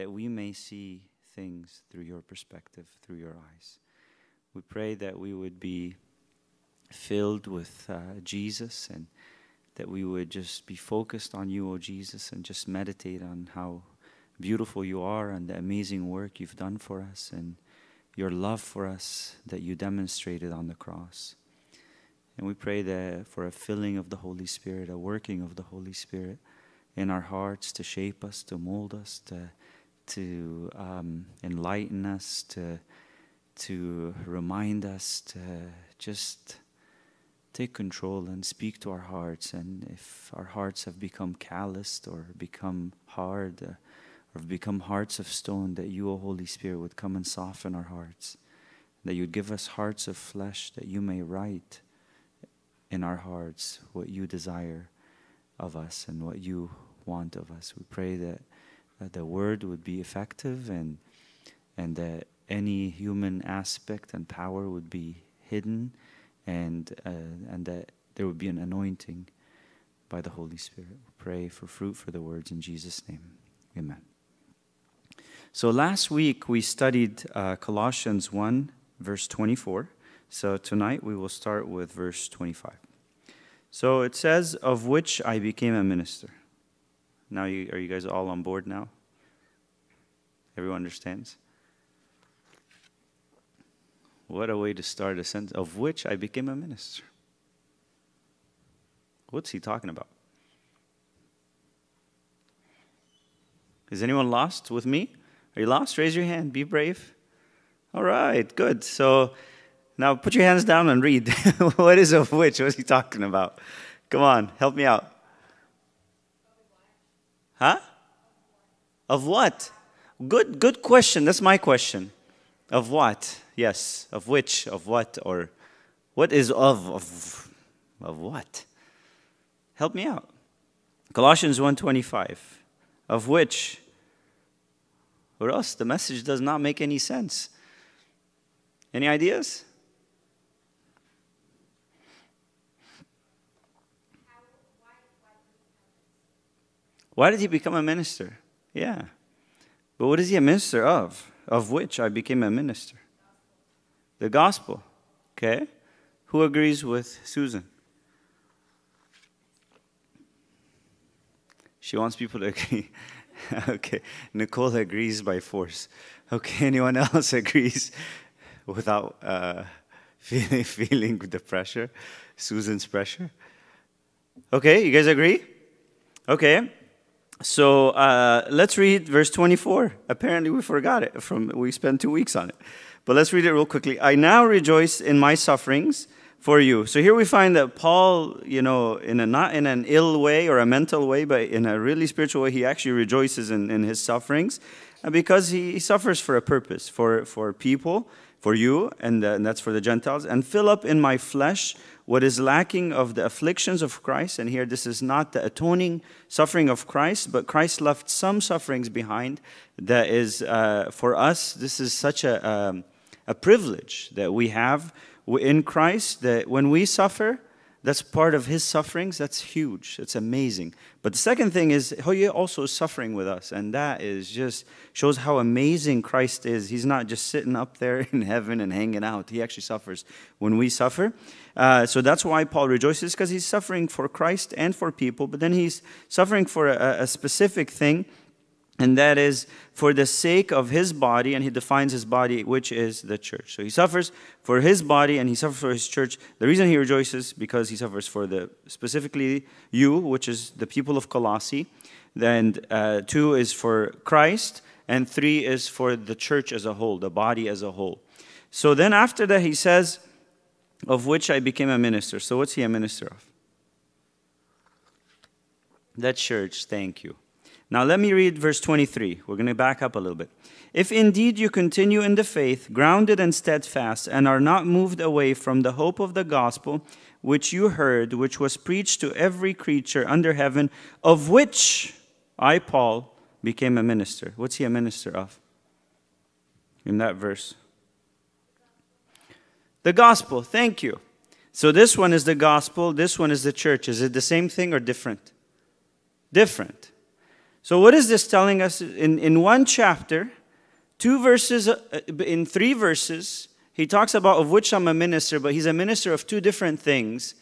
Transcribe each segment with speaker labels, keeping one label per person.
Speaker 1: that we may see things through your perspective, through your eyes. We pray that we would be filled with uh, Jesus and that we would just be focused on you, O Jesus, and just meditate on how beautiful you are and the amazing work you've done for us and your love for us that you demonstrated on the cross. And we pray that for a filling of the Holy Spirit, a working of the Holy Spirit in our hearts to shape us, to mold us, to, to um, enlighten us, to, to remind us, to just take control and speak to our hearts. And if our hearts have become calloused or become hard, uh, or become hearts of stone, that you, O Holy Spirit, would come and soften our hearts, that you'd give us hearts of flesh, that you may write in our hearts what you desire of us and what you want of us. We pray that, that the word would be effective and and that any human aspect and power would be hidden and uh, and that there would be an anointing by the Holy Spirit. We pray for fruit for the words in Jesus' name. Amen. So last week we studied uh, Colossians 1, verse 24. So tonight we will start with verse 25. So it says, Of which I became a minister. Now, you, are you guys all on board now? Everyone understands? What a way to start a sentence. Of which I became a minister. What's he talking about? Is anyone lost with me? Are you lost? Raise your hand. Be brave. All right, good. So now put your hands down and read. what is of which? What is he talking about? Come on, help me out. Huh? Of what? Good, good question. That's my question. Of what? Yes. Of which? Of what? Or what is of? Of, of what? Help me out. Colossians 1.25. Of which or else the message does not make any sense. Any ideas? Why did he become a minister? Yeah. But what is he a minister of? Of which I became a minister? The gospel. Okay? Who agrees with Susan? She wants people to agree. okay, Nicole agrees by force. Okay, anyone else agrees without uh, feeling, feeling the pressure, Susan's pressure? Okay, you guys agree? Okay, so uh, let's read verse 24. Apparently, we forgot it from we spent two weeks on it, but let's read it real quickly. I now rejoice in my sufferings for you. So here we find that Paul, you know, in a not in an ill way or a mental way, but in a really spiritual way, he actually rejoices in, in his sufferings uh, because he, he suffers for a purpose, for, for people, for you, and, uh, and that's for the Gentiles, and fill up in my flesh what is lacking of the afflictions of Christ. And here, this is not the atoning suffering of Christ, but Christ left some sufferings behind that is uh, for us, this is such a, um, a privilege that we have in Christ, that when we suffer, that's part of his sufferings. That's huge. It's amazing. But the second thing is how he also is suffering with us. And that is just shows how amazing Christ is. He's not just sitting up there in heaven and hanging out. He actually suffers when we suffer. Uh, so that's why Paul rejoices, because he's suffering for Christ and for people. But then he's suffering for a, a specific thing and that is for the sake of his body, and he defines his body, which is the church. So he suffers for his body and he suffers for his church. The reason he rejoices because he suffers for the specifically you, which is the people of Colossae. Then uh, two is for Christ, and three is for the church as a whole, the body as a whole. So then after that, he says, "Of which I became a minister." So what's he a minister of? That church. Thank you. Now, let me read verse 23. We're going to back up a little bit. If indeed you continue in the faith, grounded and steadfast, and are not moved away from the hope of the gospel which you heard, which was preached to every creature under heaven, of which I, Paul, became a minister. What's he a minister of? In that verse. The gospel. Thank you. So this one is the gospel, this one is the church. Is it the same thing or different? Different. So, what is this telling us? In, in one chapter, two verses, uh, in three verses, he talks about of which I'm a minister, but he's a minister of two different things.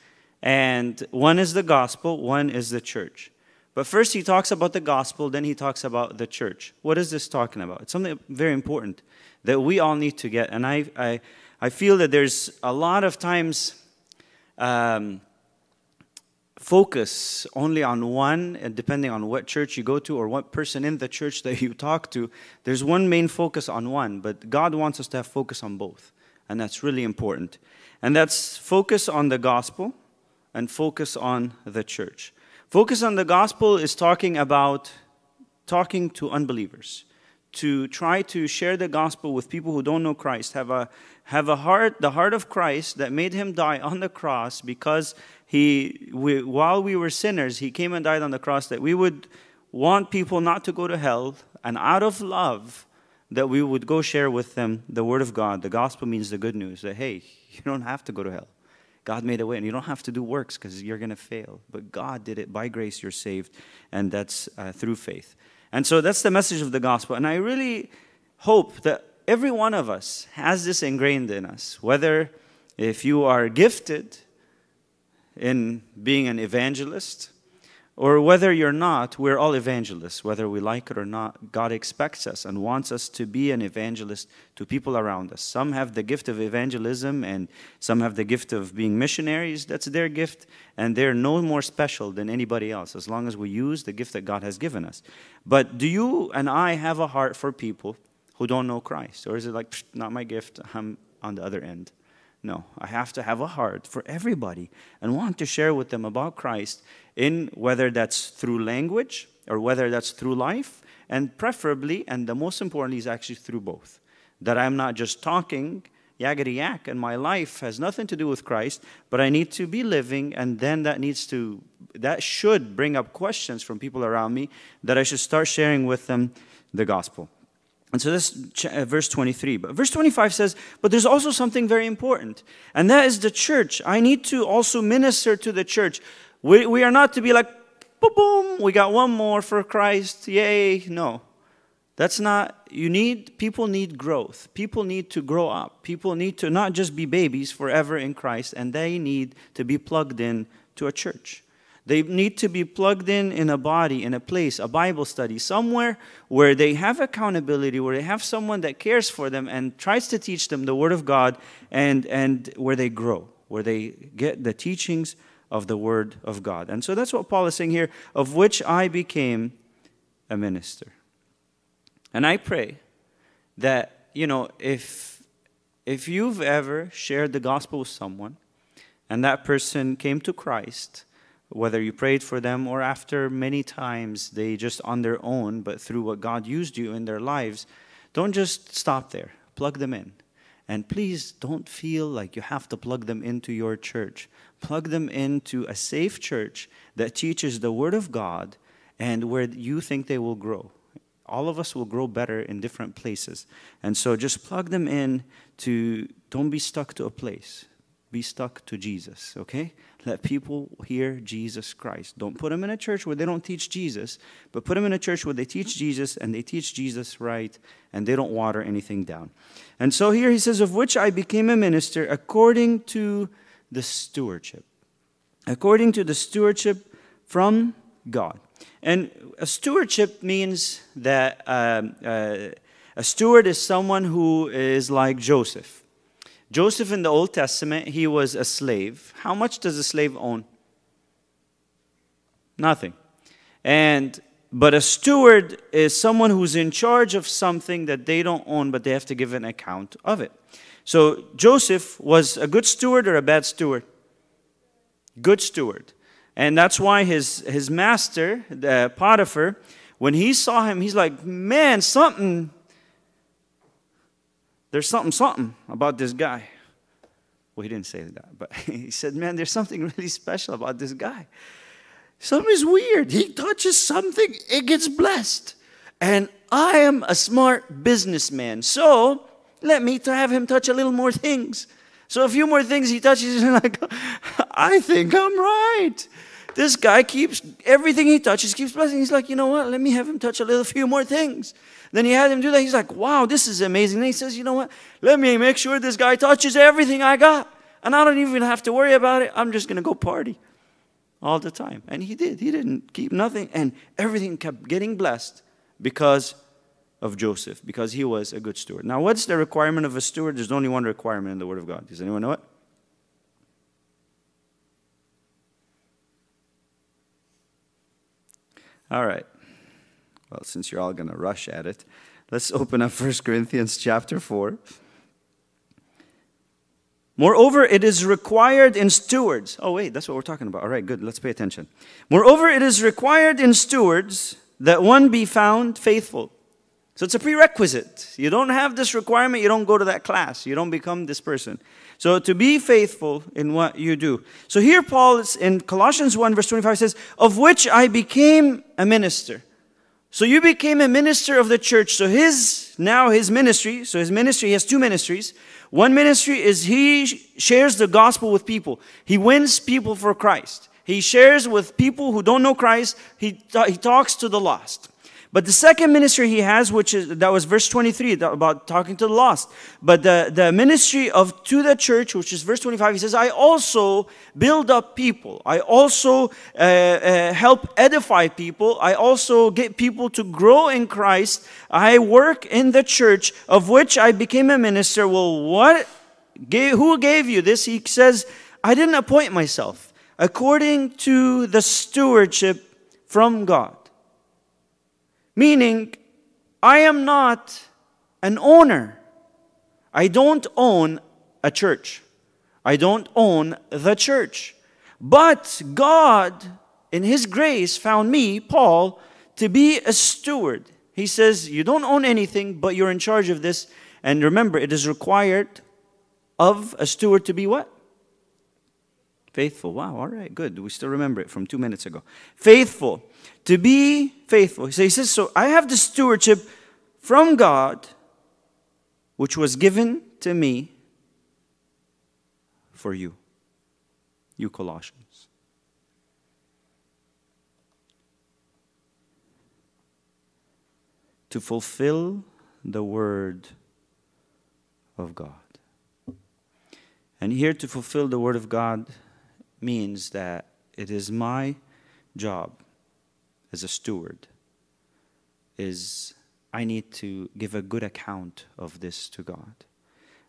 Speaker 1: And one is the gospel, one is the church. But first, he talks about the gospel, then he talks about the church. What is this talking about? It's something very important that we all need to get. And I, I, I feel that there's a lot of times um, focus only on one, and depending on what church you go to or what person in the church that you talk to, there's one main focus on one. But God wants us to have focus on both. And that's really important. And that's focus on the gospel and focus on the church. Focus on the gospel is talking about talking to unbelievers, to try to share the gospel with people who don't know Christ, have a, have a heart, the heart of Christ that made him die on the cross because he, we, while we were sinners, he came and died on the cross that we would want people not to go to hell, and out of love, that we would go share with them the word of God. The gospel means the good news that, hey, you don't have to go to hell. God made a way, and you don't have to do works because you're going to fail. But God did it by grace, you're saved, and that's uh, through faith. And so that's the message of the gospel. And I really hope that every one of us has this ingrained in us, whether if you are gifted in being an evangelist, or whether you're not, we're all evangelists, whether we like it or not. God expects us and wants us to be an evangelist to people around us. Some have the gift of evangelism, and some have the gift of being missionaries. That's their gift, and they're no more special than anybody else as long as we use the gift that God has given us. But do you and I have a heart for people who don't know Christ? Or is it like, not my gift, I'm on the other end? No, I have to have a heart for everybody and want to share with them about Christ in whether that's through language or whether that's through life, and preferably, and the most importantly, is actually through both. That I'm not just talking yakety yak, and my life has nothing to do with Christ, but I need to be living, and then that needs to, that should bring up questions from people around me that I should start sharing with them the gospel. And so this uh, verse 23. But verse 25 says, but there's also something very important, and that is the church. I need to also minister to the church. We, we are not to be like, boom, boom, we got one more for Christ, yay. No. That's not, you need, people need growth. People need to grow up. People need to not just be babies forever in Christ, and they need to be plugged in to a church. They need to be plugged in in a body, in a place, a Bible study, somewhere where they have accountability, where they have someone that cares for them and tries to teach them the Word of God, and, and where they grow, where they get the teachings of the Word of God. And so that's what Paul is saying here, of which I became a minister. And I pray that, you know, if, if you've ever shared the gospel with someone and that person came to Christ, whether you prayed for them or after many times they just on their own, but through what God used you in their lives, don't just stop there. Plug them in. And please don't feel like you have to plug them into your church. Plug them into a safe church that teaches the Word of God and where you think they will grow. All of us will grow better in different places. And so just plug them in to, don't be stuck to a place be stuck to Jesus, okay? Let people hear Jesus Christ. Don't put them in a church where they don't teach Jesus, but put them in a church where they teach Jesus and they teach Jesus right and they don't water anything down. And so here he says, Of which I became a minister according to the stewardship. According to the stewardship from God. And a stewardship means that um, uh, a steward is someone who is like Joseph. Joseph in the Old Testament, he was a slave. How much does a slave own? Nothing. And but a steward is someone who's in charge of something that they don't own, but they have to give an account of it. So Joseph was a good steward or a bad steward? Good steward. And that's why his, his master, the Potiphar, when he saw him, he's like, man, something there's something, something about this guy. Well, he didn't say that, but he said, man, there's something really special about this guy. Something is weird. He touches something, it gets blessed. And I am a smart businessman, so let me have him touch a little more things. So a few more things he touches, and like, I think I'm right. this guy keeps everything he touches keeps blessing. He's like, you know what? Let me have him touch a little few more things. Then he had him do that. He's like, wow, this is amazing. Then he says, you know what? Let me make sure this guy touches everything I got. And I don't even have to worry about it. I'm just going to go party all the time. And he did. He didn't keep nothing. And everything kept getting blessed because of Joseph, because he was a good steward. Now, what's the requirement of a steward? There's only one requirement in the Word of God. Does anyone know it? All right. Well, since you're all going to rush at it, let's open up 1 Corinthians chapter 4. Moreover, it is required in stewards. Oh, wait, that's what we're talking about. All right, good. Let's pay attention. Moreover, it is required in stewards that one be found faithful. So it's a prerequisite. You don't have this requirement, you don't go to that class, you don't become this person. So to be faithful in what you do. So here Paul is in Colossians 1 verse 25 says, "Of which I became a minister." So you became a minister of the church. So his now his ministry, so his ministry he has two ministries. One ministry is he shares the gospel with people. He wins people for Christ. He shares with people who don't know Christ. He, he talks to the lost. But the second ministry he has, which is that was verse 23 about talking to the lost. But the, the ministry of to the church, which is verse 25, he says, I also build up people. I also uh, uh, help edify people. I also get people to grow in Christ. I work in the church of which I became a minister. Well, what who gave you this? He says, I didn't appoint myself according to the stewardship from God. Meaning, I am not an owner. I don't own a church. I don't own the church. But God, in His grace, found me, Paul, to be a steward. He says, You don't own anything, but you're in charge of this. And remember, it is required of a steward to be what? Faithful. Wow, all right, good. We still remember it from two minutes ago. Faithful to be faithful. So he says, So I have the stewardship from God, which was given to me for you, you Colossians. To fulfill the word of God. And here to fulfill the word of God means that it is my job as a steward is I need to give a good account of this to God.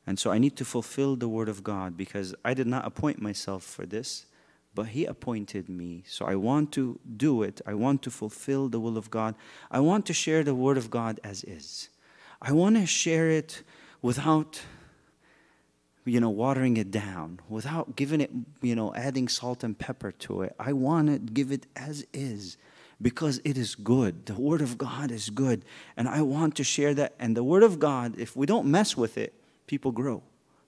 Speaker 1: And so I need to fulfill the word of God because I did not appoint myself for this, but He appointed me. So I want to do it. I want to fulfill the will of God. I want to share the word of God as is. I want to share it without you know watering it down without giving it you know adding salt and pepper to it i want to give it as is because it is good. The Word of God is good. And I want to share that. And the Word of God, if we don't mess with it, people grow.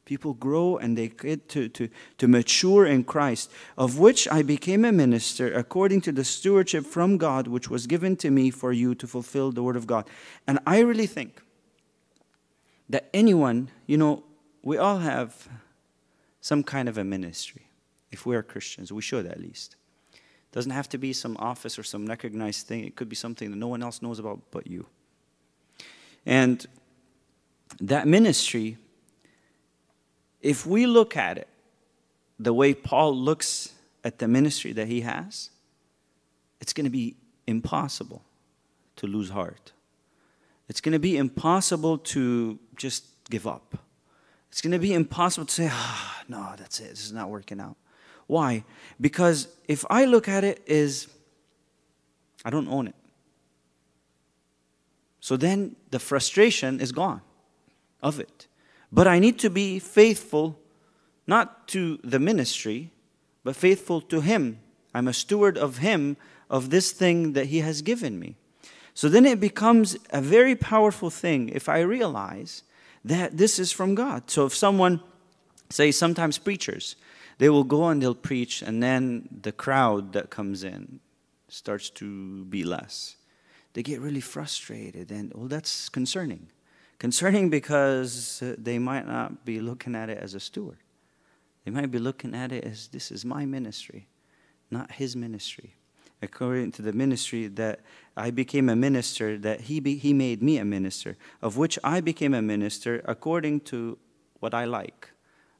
Speaker 1: People grow and they get to, to, to mature in Christ, of which I became a minister according to the stewardship from God, which was given to me for you to fulfill the Word of God. And I really think that anyone, you know, we all have some kind of a ministry. If we're Christians, we should at least doesn't have to be some office or some recognized thing. It could be something that no one else knows about but you. And that ministry, if we look at it the way Paul looks at the ministry that he has, it's going to be impossible to lose heart. It's going to be impossible to just give up. It's going to be impossible to say, ah, oh, no, that's it. This is not working out. Why? Because if I look at it is I don't own it. So then the frustration is gone of it. But I need to be faithful not to the ministry, but faithful to Him. I'm a steward of Him, of this thing that He has given me. So then it becomes a very powerful thing if I realize that this is from God. So if someone, say, sometimes preachers, they will go and they'll preach, and then the crowd that comes in starts to be less. They get really frustrated, and well, that's concerning. Concerning because uh, they might not be looking at it as a steward. They might be looking at it as this is my ministry. not his ministry. According to the ministry that I became a minister, that he, be, he made me a minister, of which I became a minister according to what I like.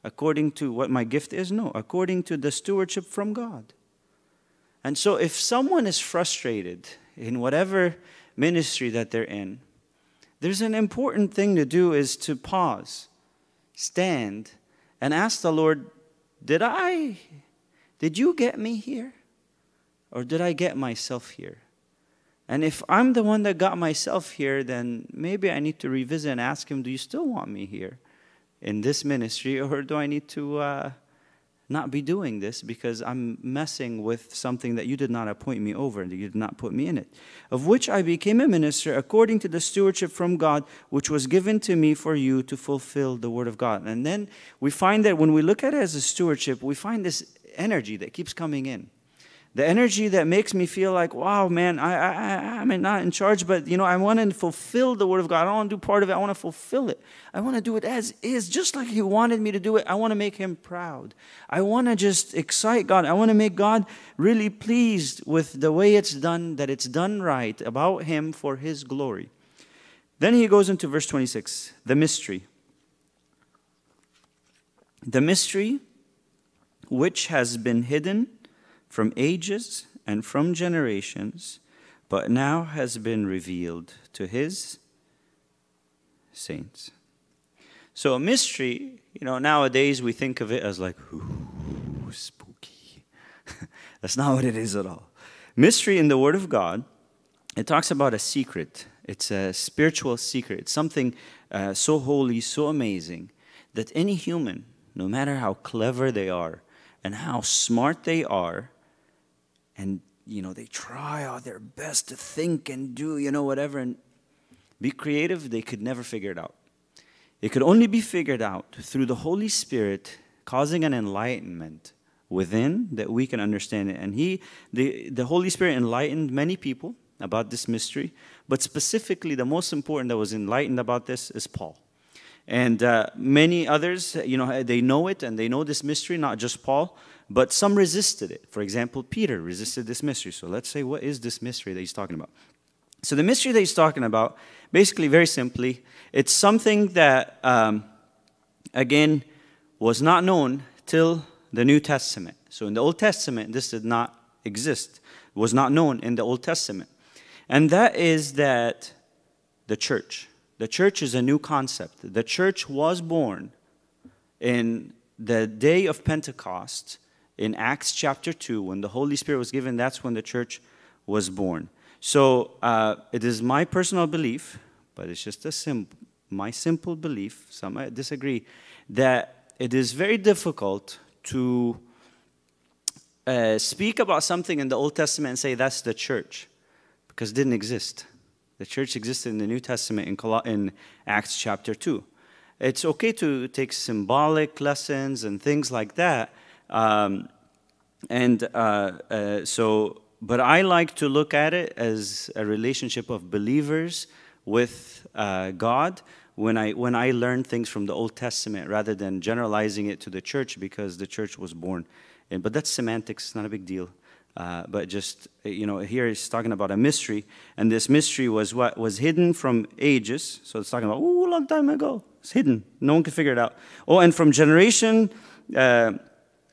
Speaker 1: According to what my gift is? No, according to the stewardship from God. And so if someone is frustrated in whatever ministry that they're in, there's an important thing to do is to pause, stand, and ask the Lord, did I, did you get me here? Or did I get myself here? And if I'm the one that got myself here, then maybe I need to revisit and ask him, do you still want me here in this ministry? Or do I need to uh, not be doing this because I'm messing with something that you did not appoint me over, and you did not put me in it. Of which I became a minister according to the stewardship from God, which was given to me for you to fulfill the word of God. And then we find that when we look at it as a stewardship, we find this energy that keeps coming in the energy that makes me feel like, wow, man, I, I, I'm not in charge, but you know, I want to fulfill the word of God. I don't want to do part of it. I want to fulfill it. I want to do it as is, just like He wanted me to do it. I want to make Him proud. I want to just excite God. I want to make God really pleased with the way it's done, that it's done right about Him for His glory. Then he goes into verse 26, the mystery. The mystery which has been hidden from ages and from generations, but now has been revealed to his saints. So, a mystery, you know, nowadays we think of it as like, ooh, spooky. That's not what it is at all. Mystery in the Word of God, it talks about a secret. It's a spiritual secret. It's something uh, so holy, so amazing that any human, no matter how clever they are and how smart they are, and you know they try all their best to think and do you know whatever and be creative they could never figure it out. It could only be figured out through the holy spirit causing an enlightenment within that we can understand it. And he the, the holy spirit enlightened many people about this mystery but specifically the most important that was enlightened about this is paul. And uh, many others you know they know it and they know this mystery not just paul but some resisted it. For example, Peter resisted this mystery. So let's say, what is this mystery that he's talking about? So the mystery that he's talking about, basically, very simply, it's something that, um, again, was not known till the New Testament. So in the Old Testament, this did not exist, was not known in the Old Testament. And that is that the church, the church is a new concept. The church was born in the day of Pentecost in Acts chapter 2, when the Holy Spirit was given, that's when the church was born. So uh, it is my personal belief, but it's just a sim- my simple belief, some disagree, that it is very difficult to uh, speak about something in the Old Testament and say that's the church, because it didn't exist. The church existed in the New Testament in, Col- in Acts chapter 2. It's okay to take symbolic lessons and things like that, um, and uh, uh, so, but I like to look at it as a relationship of believers with uh, God when I, when I learn things from the Old Testament rather than generalizing it to the church because the church was born. And, but that's semantics, it's not a big deal. Uh, but just, you know, here he's talking about a mystery, and this mystery was what was hidden from ages. So it's talking about, oh, a long time ago. It's hidden. No one could figure it out. Oh, and from generation uh,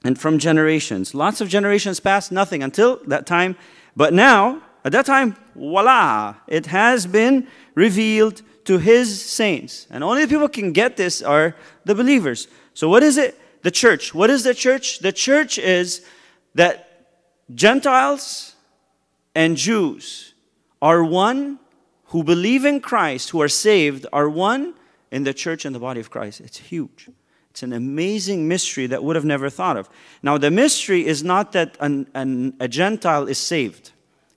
Speaker 1: and from generations. Lots of generations passed, nothing until that time. But now, at that time, voila, it has been revealed to his saints. And only the people can get this are the believers. So, what is it? The church. What is the church? The church is that Gentiles and Jews are one who believe in Christ, who are saved, are one in the church and the body of Christ. It's huge. It's an amazing mystery that would have never thought of. Now, the mystery is not that an, an, a Gentile is saved,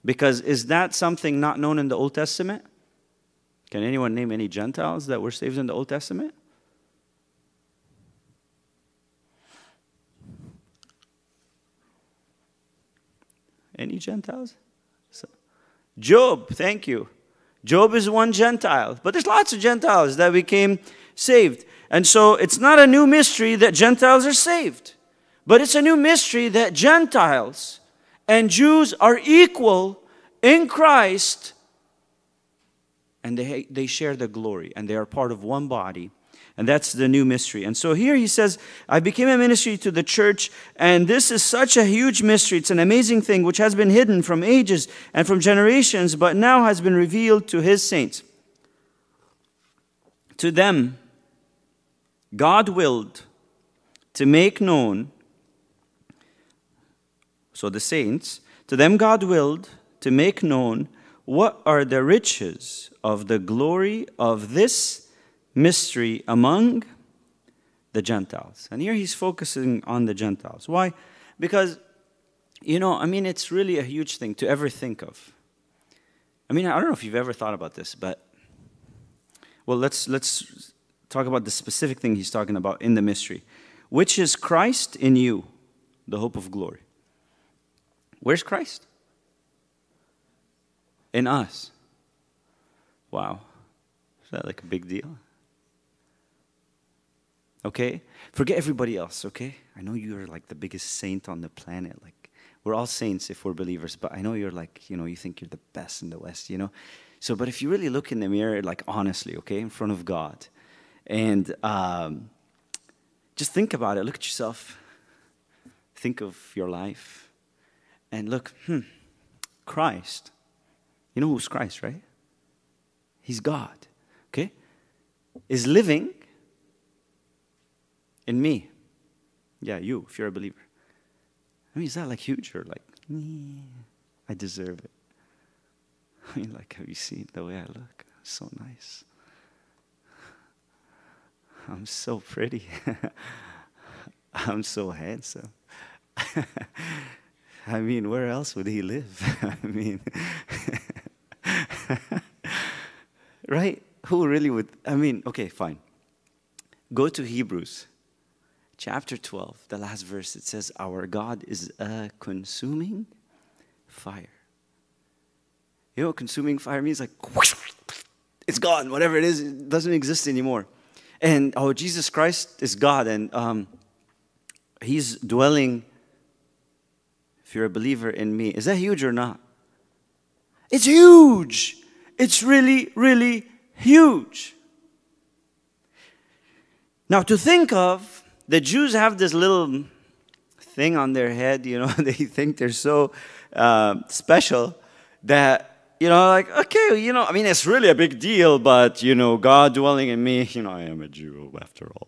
Speaker 1: because is that something not known in the Old Testament? Can anyone name any Gentiles that were saved in the Old Testament? Any Gentiles? So, Job, thank you. Job is one Gentile, but there's lots of Gentiles that became saved. And so it's not a new mystery that Gentiles are saved, but it's a new mystery that Gentiles and Jews are equal in Christ and they, they share the glory and they are part of one body. And that's the new mystery. And so here he says, I became a ministry to the church, and this is such a huge mystery. It's an amazing thing which has been hidden from ages and from generations, but now has been revealed to his saints. To them, God willed to make known, so the saints, to them God willed to make known what are the riches of the glory of this mystery among the Gentiles? And here he's focusing on the Gentiles. Why? Because, you know, I mean, it's really a huge thing to ever think of. I mean, I don't know if you've ever thought about this, but, well, let's, let's talk about the specific thing he's talking about in the mystery, which is Christ in you, the hope of glory. Where's Christ? In us. Wow. Is that like a big deal? Okay? Forget everybody else, okay? I know you're like the biggest saint on the planet. Like, we're all saints if we're believers, but I know you're like, you know, you think you're the best in the West, you know? So, but if you really look in the mirror, like honestly, okay, in front of God, and um, just think about it, look at yourself, think of your life, and look, hmm, Christ. You know who's Christ, right? He's God, okay? Is living in me. Yeah, you, if you're a believer. I mean, is that like huge or like, I deserve it? I mean, like, have you seen the way I look? So nice. I'm so pretty. I'm so handsome. I mean, where else would he live? I mean, right? Who really would? I mean, okay, fine. Go to Hebrews chapter 12, the last verse. It says, Our God is a consuming fire. You know what consuming fire means? Like, it's gone. Whatever it is, it doesn't exist anymore. And oh, Jesus Christ is God, and um, He's dwelling, if you're a believer in me. Is that huge or not? It's huge. It's really, really huge. Now, to think of, the Jews have this little thing on their head, you know, they think they're so uh, special that you know, like, okay, you know, I mean, it's really a big deal, but, you know, God dwelling in me, you know, I am a Jew after all.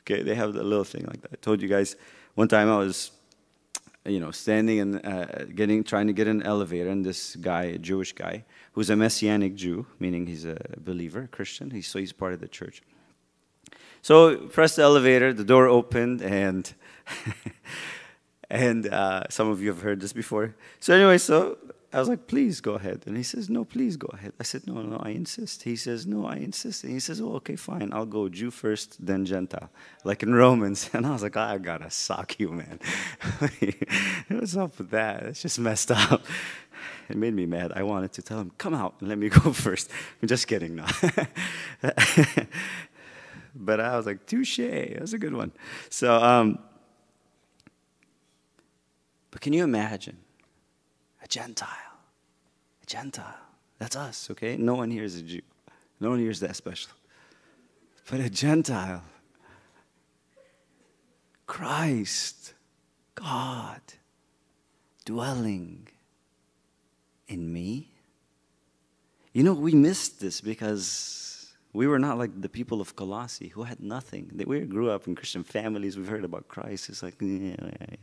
Speaker 1: Okay, they have a little thing like that. I told you guys one time I was, you know, standing and uh, getting, trying to get an elevator, and this guy, a Jewish guy, who's a Messianic Jew, meaning he's a believer, a Christian, he's, so he's part of the church. So pressed the elevator, the door opened, and and uh, some of you have heard this before. So anyway, so I was like, please go ahead. And he says, no, please go ahead. I said, no, no, I insist. He says, no, I insist. And he says, oh, okay, fine. I'll go Jew first, then Gentile, like in Romans. And I was like, I gotta sock you, man. What's up with that? It's just messed up. It made me mad. I wanted to tell him, come out and let me go first. I'm just kidding, no. but I was like, touche. That's a good one. So, um, but can you imagine a Gentile? Gentile. That's us, okay? No one here is a Jew. No one here is that special. But a Gentile, Christ, God, dwelling in me. You know, we missed this because we were not like the people of Colossae who had nothing. We grew up in Christian families. We've heard about Christ. It's like, yeah, yeah, yeah.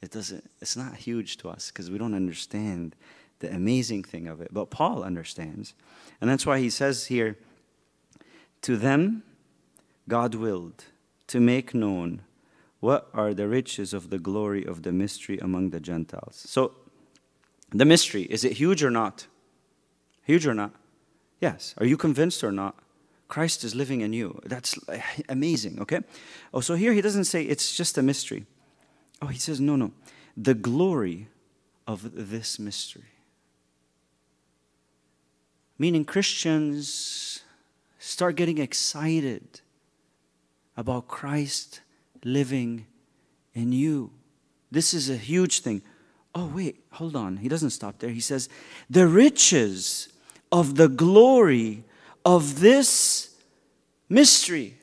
Speaker 1: It doesn't, it's not huge to us because we don't understand the amazing thing of it. But Paul understands. And that's why he says here, to them God willed to make known what are the riches of the glory of the mystery among the Gentiles. So, the mystery, is it huge or not? Huge or not? Yes. Are you convinced or not? Christ is living in you. That's amazing, okay? Oh, so here he doesn't say it's just a mystery. Oh, he says, no, no. The glory of this mystery. Meaning Christians start getting excited about Christ living in you. This is a huge thing.
Speaker 2: oh, wait, hold on. He doesn't stop there. He says, the riches of the glory of this mystery.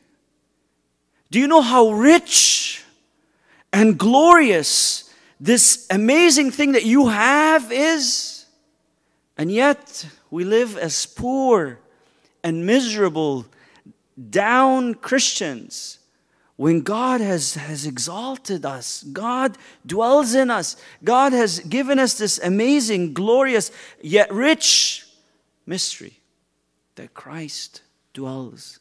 Speaker 2: Do you know how rich and glorious this amazing thing that you have is? And yet, we live as poor and miserable, down Christians when God has, has exalted us, God dwells in us, God has given us this amazing, glorious, yet rich mystery that Christ dwells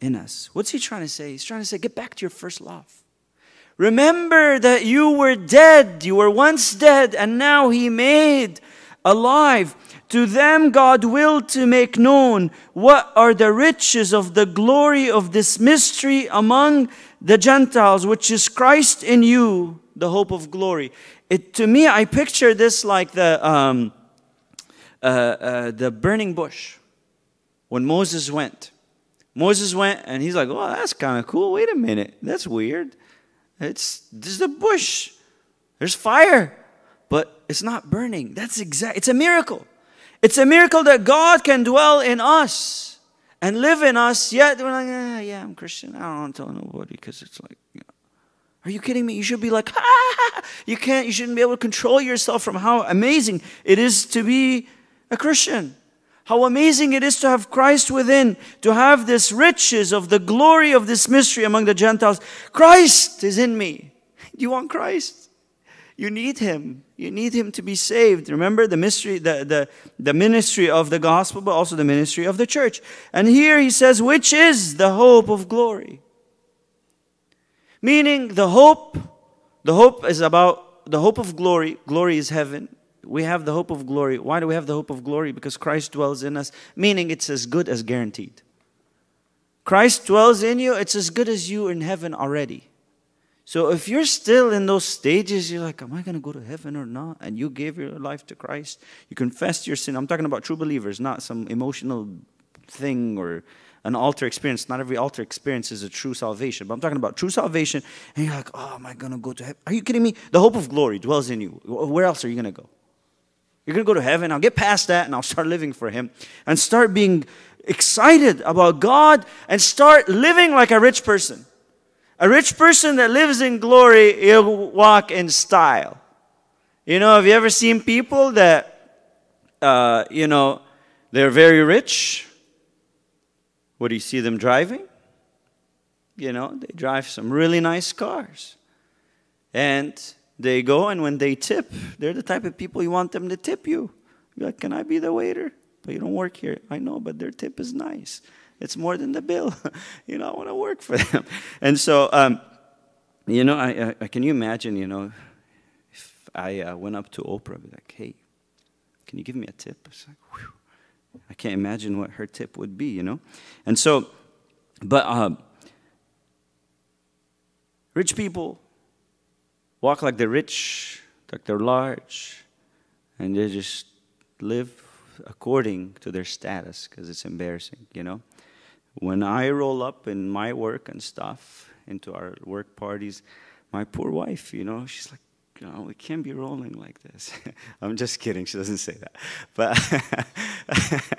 Speaker 2: in us. What's he trying to say? He's trying to say, get back to your first love. Remember that you were dead, you were once dead, and now he made alive. To them, God willed to make known what are the riches of the glory of this mystery among the Gentiles, which is Christ in you, the hope of glory. It, to me, I picture this like the, um, uh, uh, the burning bush when Moses went. Moses went and he's like, oh, that's kind of cool. Wait a minute. That's weird. It's, this is a bush. There's fire, but it's not burning. That's exact. It's a miracle. It's a miracle that God can dwell in us and live in us, yet we're like, ah, yeah, I'm Christian. I don't want to tell nobody because it's like, you know, are you kidding me? You should be like, ah, you can't, you shouldn't be able to control yourself from how amazing it is to be a Christian. How amazing it is to have Christ within, to have this riches of the glory of this mystery among the Gentiles. Christ is in me. Do you want Christ? You need him. You need him to be saved. Remember the mystery, the, the, the ministry of the gospel, but also the ministry of the church. And here he says, which is the hope of glory. Meaning the hope, the hope is about the hope of glory. Glory is heaven. We have the hope of glory. Why do we have the hope of glory? Because Christ dwells in us, meaning it's as good as guaranteed. Christ dwells in you, it's as good as you in heaven already. So if you're still in those stages, you're like, am I going to go to heaven or not? And you gave your life to Christ, you confessed your sin. I'm talking about true believers, not some emotional thing or an altar experience. Not every altar experience is a true salvation, but I'm talking about true salvation. And you're like, oh, am I going to go to heaven? Are you kidding me? The hope of glory dwells in you. Where else are you going to go? You're going to go to heaven. I'll get past that and I'll start living for Him and start being excited about God and start living like a rich person. A rich person that lives in glory, he'll walk in style. You know, have you ever seen people that, uh, you know, they're very rich? What do you see them driving? You know, they drive some really nice cars. And they go, and when they tip, they're the type of people you want them to tip you. You're like, can I be the waiter? But you don't work here. I know, but their tip is nice. It's more than the bill. you know, I want to work for them. And so, um, you know, I, I, can you imagine, you know, if I uh, went up to Oprah and be like, hey, can you give me a tip? It's like, whew. I can't imagine what her tip would be, you know? And so, but uh, rich people walk like they're rich, like they're large, and they just live according to their status because it's embarrassing, you know? When I roll up in my work and stuff into our work parties, my poor wife, you know, she's like, know, we can't be rolling like this. I'm just kidding. She doesn't say that. But,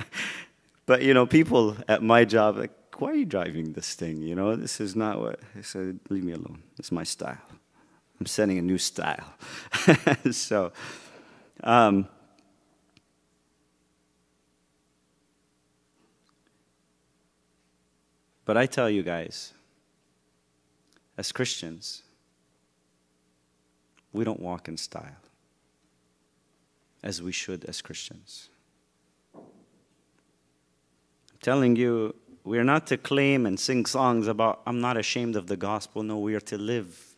Speaker 2: but you know, people at my job, like, why are you driving this thing? You know, this is not what. I said, leave me alone. It's my style. I'm setting a new style. so, um, But I tell you guys, as Christians, we don't walk in style as we should as Christians. I'm telling you, we are not to claim and sing songs about, I'm not ashamed of the gospel. No, we are to live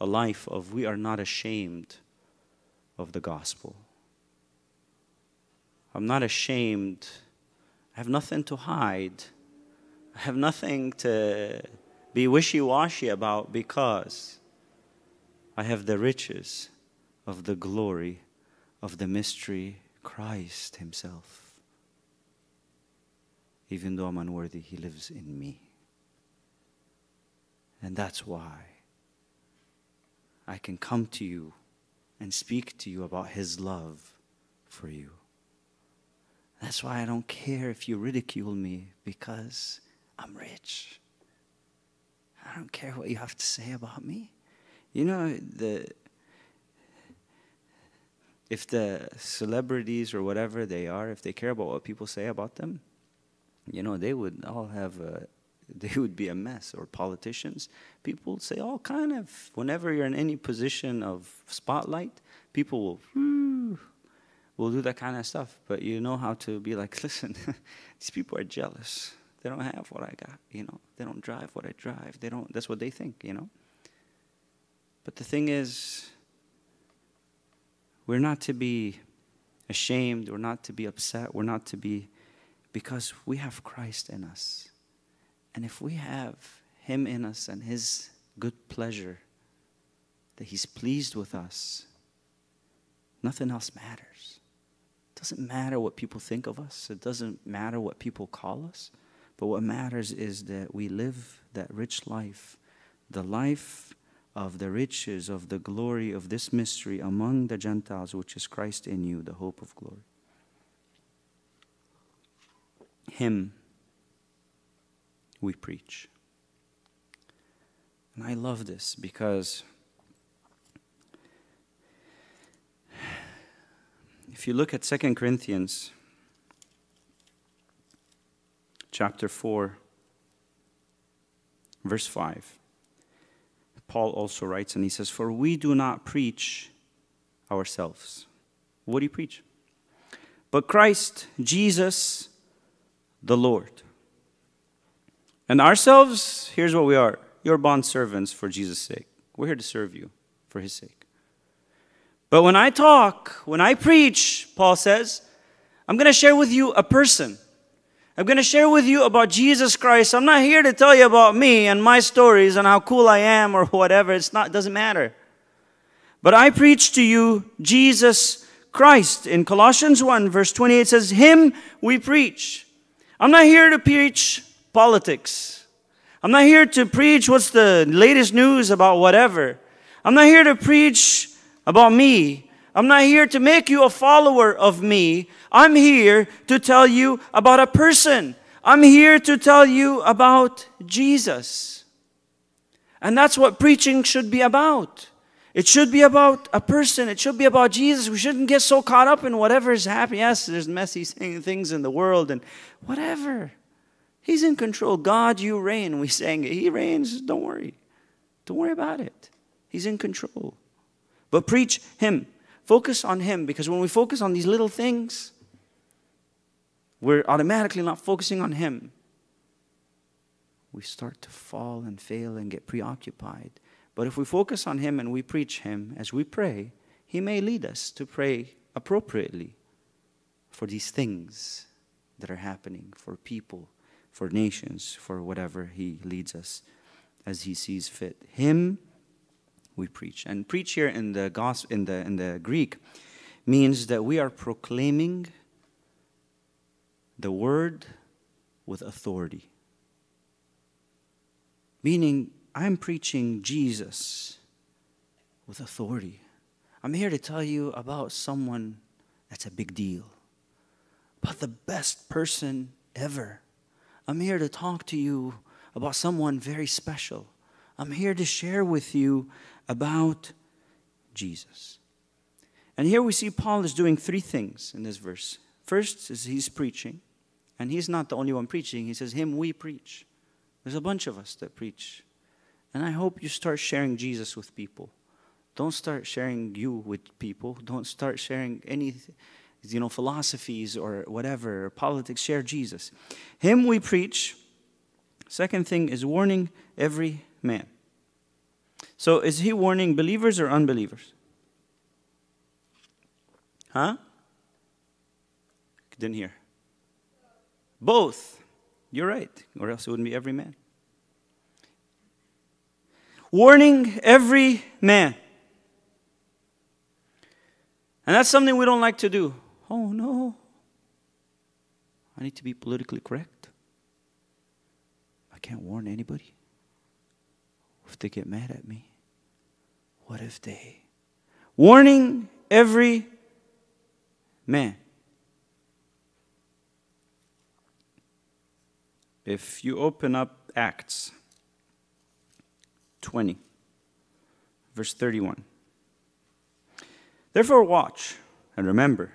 Speaker 2: a life of, we are not ashamed of the gospel. I'm not ashamed. I have nothing to hide. I have nothing to be wishy washy about because I have the riches of the glory of the mystery Christ Himself. Even though I'm unworthy, He lives in me. And that's why I can come to you and speak to you about His love for you. That's why I don't care if you ridicule me because I'm rich. I don't care what you have to say about me. You know, the if the celebrities or whatever they are, if they care about what people say about them, you know, they would all have a, they would be a mess. Or politicians, people say all kind of. Whenever you're in any position of spotlight, people will. Will do that kind of stuff. But you know how to be like, listen, these people are jealous. They don't have what I got, you know. They don't drive what I drive. They don't that's what they think, you know. But the thing is, we're not to be ashamed, we're not to be upset, we're not to be because we have Christ in us. And if we have him in us and his good pleasure that he's pleased with us, nothing else matters. It doesn't matter what people think of us. It doesn't matter what people call us. But what matters is that we live that rich life, the life of the riches of the glory of this mystery among the Gentiles, which is Christ in you, the hope of glory. Him we preach. And I love this because if you look at 2 Corinthians chapter 4, verse 5. Paul also writes, and he says, For we do not preach ourselves. What do you preach? But Christ, Jesus, the Lord. And ourselves, here's what we are your bond servants for Jesus' sake. We're here to serve you for his sake. But when I talk, when I preach, Paul says, I'm going to share with you a person. I'm going to share with you about Jesus Christ. I'm not here to tell you about me and my stories and how cool I am or whatever. It's not, it doesn't matter. But I preach to you Jesus Christ. In Colossians 1, verse 28 says, Him we preach. I'm not here to preach politics. I'm not here to preach what's the latest news about whatever. I'm not here to preach about me. I'm not here to make you a follower of me. I'm here to tell you about a person. I'm here to tell you about Jesus. And that's what preaching should be about. It should be about a person. It should be about Jesus. We shouldn't get so caught up in whatever is happening. Yes, there's messy things in the world and whatever. He's in control. God, you reign. We sang it. He reigns. Don't worry. Don't worry about it. He's in control. But preach Him. Focus on Him because when we focus on these little things, we're automatically not focusing on Him. We start to fall and fail and get preoccupied. But if we focus on Him and we preach Him as we pray, He may lead us to pray appropriately for these things that are happening, for people, for nations, for whatever He leads us as He sees fit. Him we preach. And preach here in the gospel in the in the Greek means that we are proclaiming the word with authority. Meaning I'm preaching Jesus with authority. I'm here to tell you about someone that's a big deal. About the best person ever. I'm here to talk to you about someone very special. I'm here to share with you about Jesus. And here we see Paul is doing three things in this verse. First is he's preaching, and he's not the only one preaching. He says, Him we preach. There's a bunch of us that preach. And I hope you start sharing Jesus with people. Don't start sharing you with people. Don't start sharing any you know philosophies or whatever, or politics. Share Jesus. Him we preach. Second thing is warning every man. So is he warning believers or unbelievers? Huh? Didn't hear. Both. You're right, or else it wouldn't be every man. Warning every man. And that's something we don't like to do. Oh no. I need to be politically correct. I can't warn anybody. If they get mad at me. What if they? warning every man. If you open up Acts 20, verse 31. Therefore, watch and remember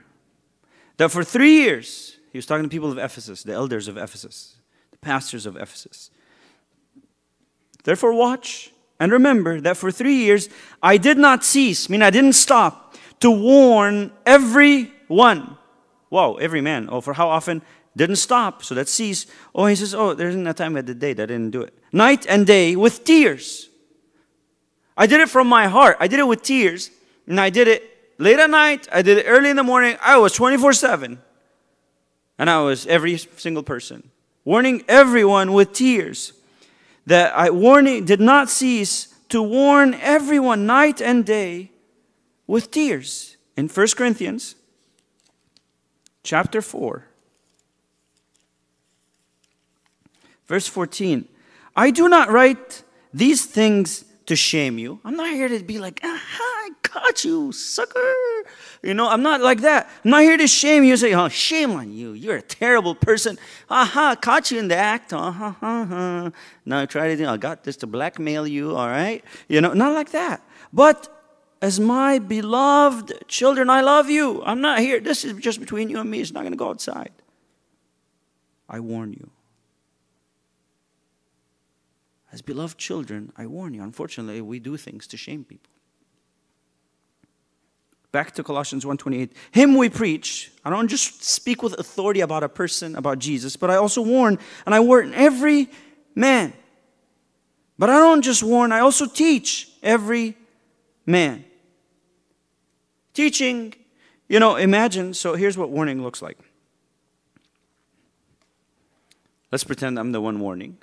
Speaker 2: that for three years, he was talking to people of Ephesus, the elders of Ephesus, the pastors of Ephesus. Therefore, watch and remember that for three years I did not cease, I mean, I didn't stop to warn everyone. Whoa, every man. Oh, for how often? Didn't stop, so that cease. Oh, he says, oh, there isn't a time at the day that I didn't do it. Night and day with tears. I did it from my heart. I did it with tears. And I did it late at night. I did it early in the morning. I was 24 7. And I was every single person. Warning everyone with tears. That I warning did not cease to warn everyone night and day with tears. In 1 Corinthians chapter 4 Verse 14 I do not write these things to shame you. I'm not here to be like, aha, I caught you, sucker. You know, I'm not like that. I'm not here to shame you. Say, oh, shame on you. You're a terrible person. Aha, caught you in the act. Now I try to, oh, I got this to blackmail you, all right? You know, not like that. But as my beloved children, I love you. I'm not here. This is just between you and me. It's not going to go outside. I warn you. As beloved children, I warn you, unfortunately, we do things to shame people. Back to Colossians 1:28. Him we preach. I don't just speak with authority about a person, about Jesus, but I also warn, and I warn every man. But I don't just warn, I also teach every man. Teaching, you know, imagine, so here's what warning looks like. Let's pretend I'm the one warning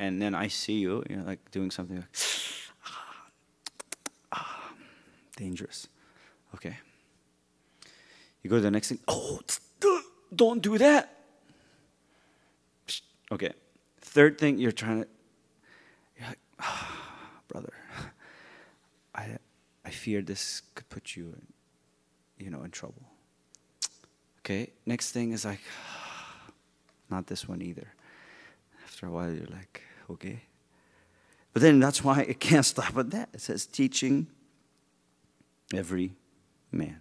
Speaker 2: and then I see you, you know, like doing something like, ah, dangerous. Okay. You go to the next thing. Oh, don't do that. Okay. Third thing, you're trying to. You're like, ah, brother, I, I fear this could put you, in, you know, in trouble. Okay. Next thing is like, not this one either. After a while, you're like, okay? But then that's why it can't stop at that. It says teaching every man.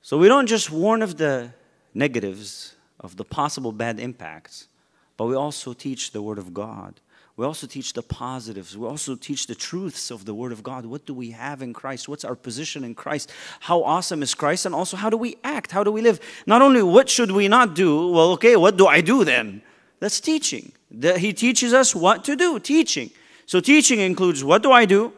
Speaker 2: So we don't just warn of the negatives, of the possible bad impacts, but we also teach the Word of God. We also teach the positives. We also teach the truths of the Word of God. What do we have in Christ? What's our position in Christ? How awesome is Christ? And also, how do we act? How do we live? Not only what should we not do, well, okay, what do I do then? That's teaching. That he teaches us what to do, teaching. So teaching includes what do I do?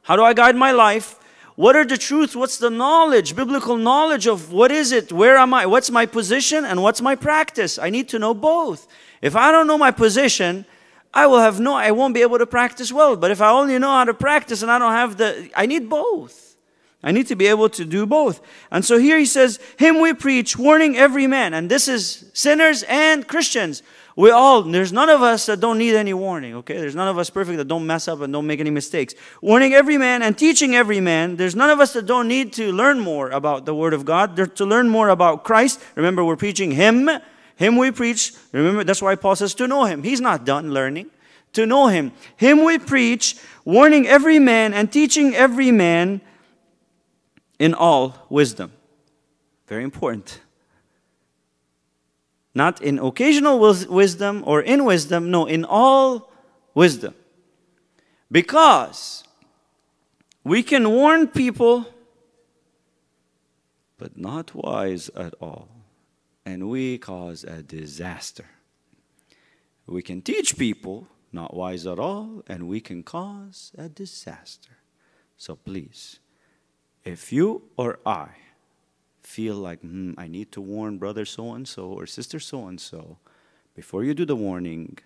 Speaker 2: How do I guide my life? What are the truths? What's the knowledge, biblical knowledge of what is it? Where am I? What's my position and what's my practice? I need to know both. If I don't know my position, I will have no, I won't be able to practice well. But if I only know how to practice and I don't have the, I need both. I need to be able to do both. And so here he says, Him we preach, warning every man. And this is sinners and Christians. We all, there's none of us that don't need any warning, okay? There's none of us perfect that don't mess up and don't make any mistakes. Warning every man and teaching every man. There's none of us that don't need to learn more about the Word of God, to learn more about Christ. Remember, we're preaching Him. Him we preach. Remember, that's why Paul says to know Him. He's not done learning. To know Him. Him we preach, warning every man and teaching every man in all wisdom. Very important. Not in occasional wisdom or in wisdom, no, in all wisdom. Because we can warn people, but not wise at all. And we cause a disaster. We can teach people, not wise at all, and we can cause a disaster. So please, if you or I feel like, hmm, I need to warn brother so and so or sister so and so, before you do the warning,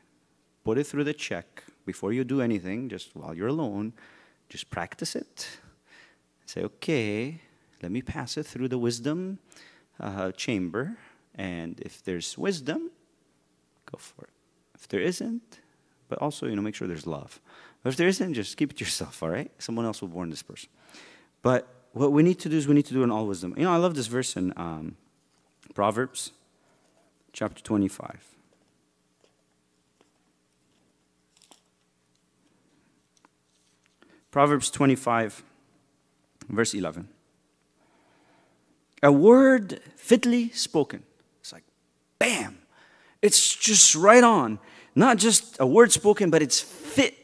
Speaker 2: put it through the check. Before you do anything, just while you're alone, just practice it. Say, okay, let me pass it through the wisdom uh, chamber. And if there's wisdom, go for it. If there isn't, but also, you know, make sure there's love. If there isn't, just keep it yourself, all right? Someone else will warn this person. But what we need to do is we need to do in all wisdom. You know, I love this verse in um, Proverbs chapter 25. Proverbs 25, verse 11. A word fitly spoken. It's like, bam. It's just right on. Not just a word spoken, but it's fit,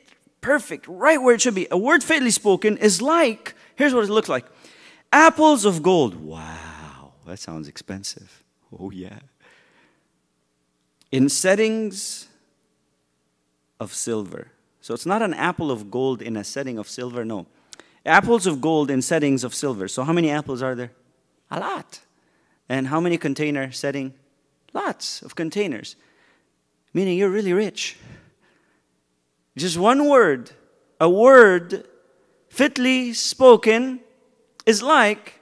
Speaker 2: perfect, right where it should be. A word fitly spoken is like, here's what it looks like apples of gold. Wow, that sounds expensive. Oh, yeah. In settings of silver. So it's not an apple of gold in a setting of silver, no. Apples of gold in settings of silver. So how many apples are there? A lot. And how many container setting? Lots of containers. Meaning you're really rich. Just one word, a word fitly spoken is like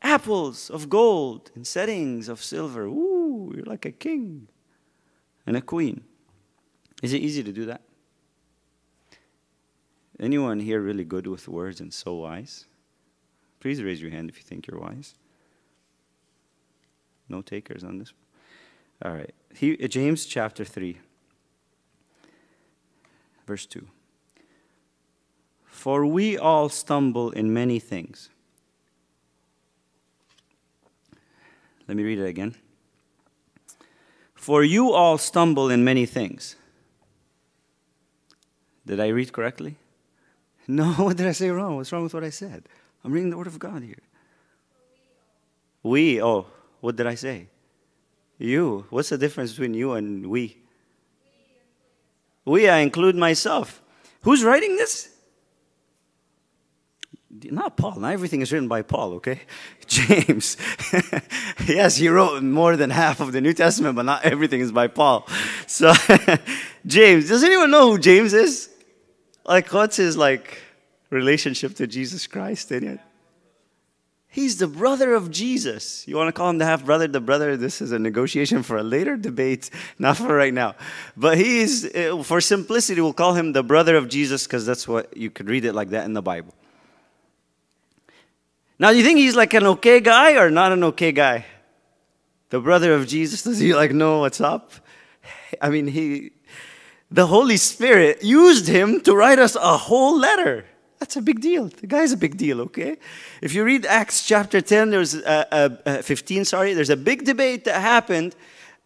Speaker 2: apples of gold in settings of silver. Ooh, you're like a king and a queen. Is it easy to do that? Anyone here really good with words and so wise? Please raise your hand if you think you're wise. No takers on this? All right. He, uh, James chapter 3, verse 2. For we all stumble in many things. Let me read it again. For you all stumble in many things. Did I read correctly? No, what did I say wrong? What's wrong with what I said? I'm reading the Word of God here. We, oh, what did I say? You. What's the difference between you and we? We, I include myself. Who's writing this? Not Paul. Not everything is written by Paul, okay? James. yes, he wrote more than half of the New Testament, but not everything is by Paul. So, James. Does anyone know who James is? Like, what's his like relationship to Jesus Christ in it? He's the brother of Jesus. You want to call him the half brother, the brother? This is a negotiation for a later debate, not for right now. But he's, uh, for simplicity, we'll call him the brother of Jesus because that's what you could read it like that in the Bible. Now, do you think he's like an okay guy or not an okay guy? The brother of Jesus, does he like know what's up? I mean, he, the Holy Spirit used him to write us a whole letter. That's a big deal. The guy's a big deal, okay? If you read Acts chapter 10, there's a, a, a 15, sorry, there's a big debate that happened.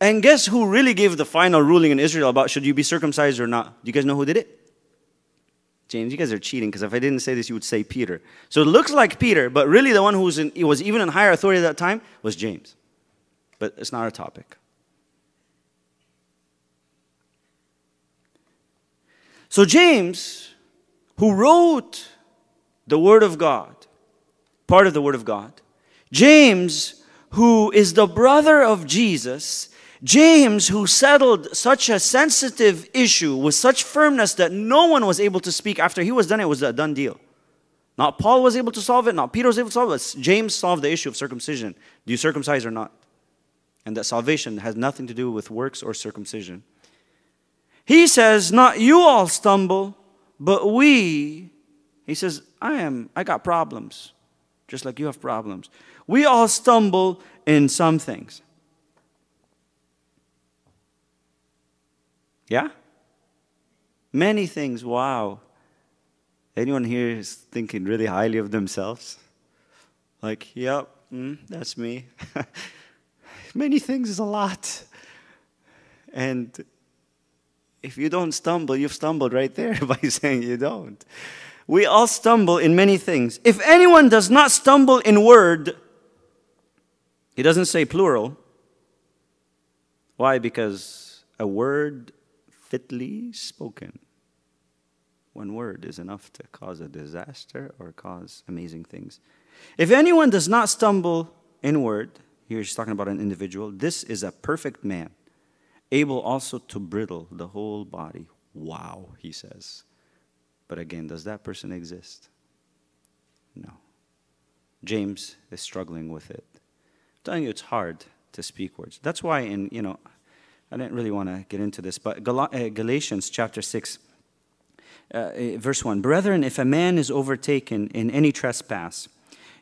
Speaker 2: And guess who really gave the final ruling in Israel about should you be circumcised or not? Do you guys know who did it? James, you guys are cheating because if I didn't say this, you would say Peter. So it looks like Peter, but really the one who was, in, was even in higher authority at that time was James. But it's not our topic. So, James, who wrote the Word of God, part of the Word of God, James, who is the brother of Jesus, James, who settled such a sensitive issue with such firmness that no one was able to speak after he was done, it was a done deal. Not Paul was able to solve it, not Peter was able to solve it. James solved the issue of circumcision. Do you circumcise or not? And that salvation has nothing to do with works or circumcision. He says, Not you all stumble, but we. He says, I am, I got problems, just like you have problems. We all stumble in some things. Yeah? Many things, wow. Anyone here is thinking really highly of themselves? Like, yep, mm, that's me. Many things is a lot. And if you don't stumble, you've stumbled right there by saying you don't. We all stumble in many things. If anyone does not stumble in word, he doesn't say plural. Why? Because a word fitly spoken, one word is enough to cause a disaster or cause amazing things. If anyone does not stumble in word, here he's talking about an individual, this is a perfect man able also to brittle the whole body. Wow, he says. But again, does that person exist? No. James is struggling with it. I'm telling you, it's hard to speak words. That's why, in you know, I didn't really want to get into this, but Gal- uh, Galatians chapter six, uh, verse 1 Brethren, if a man is overtaken in any trespass,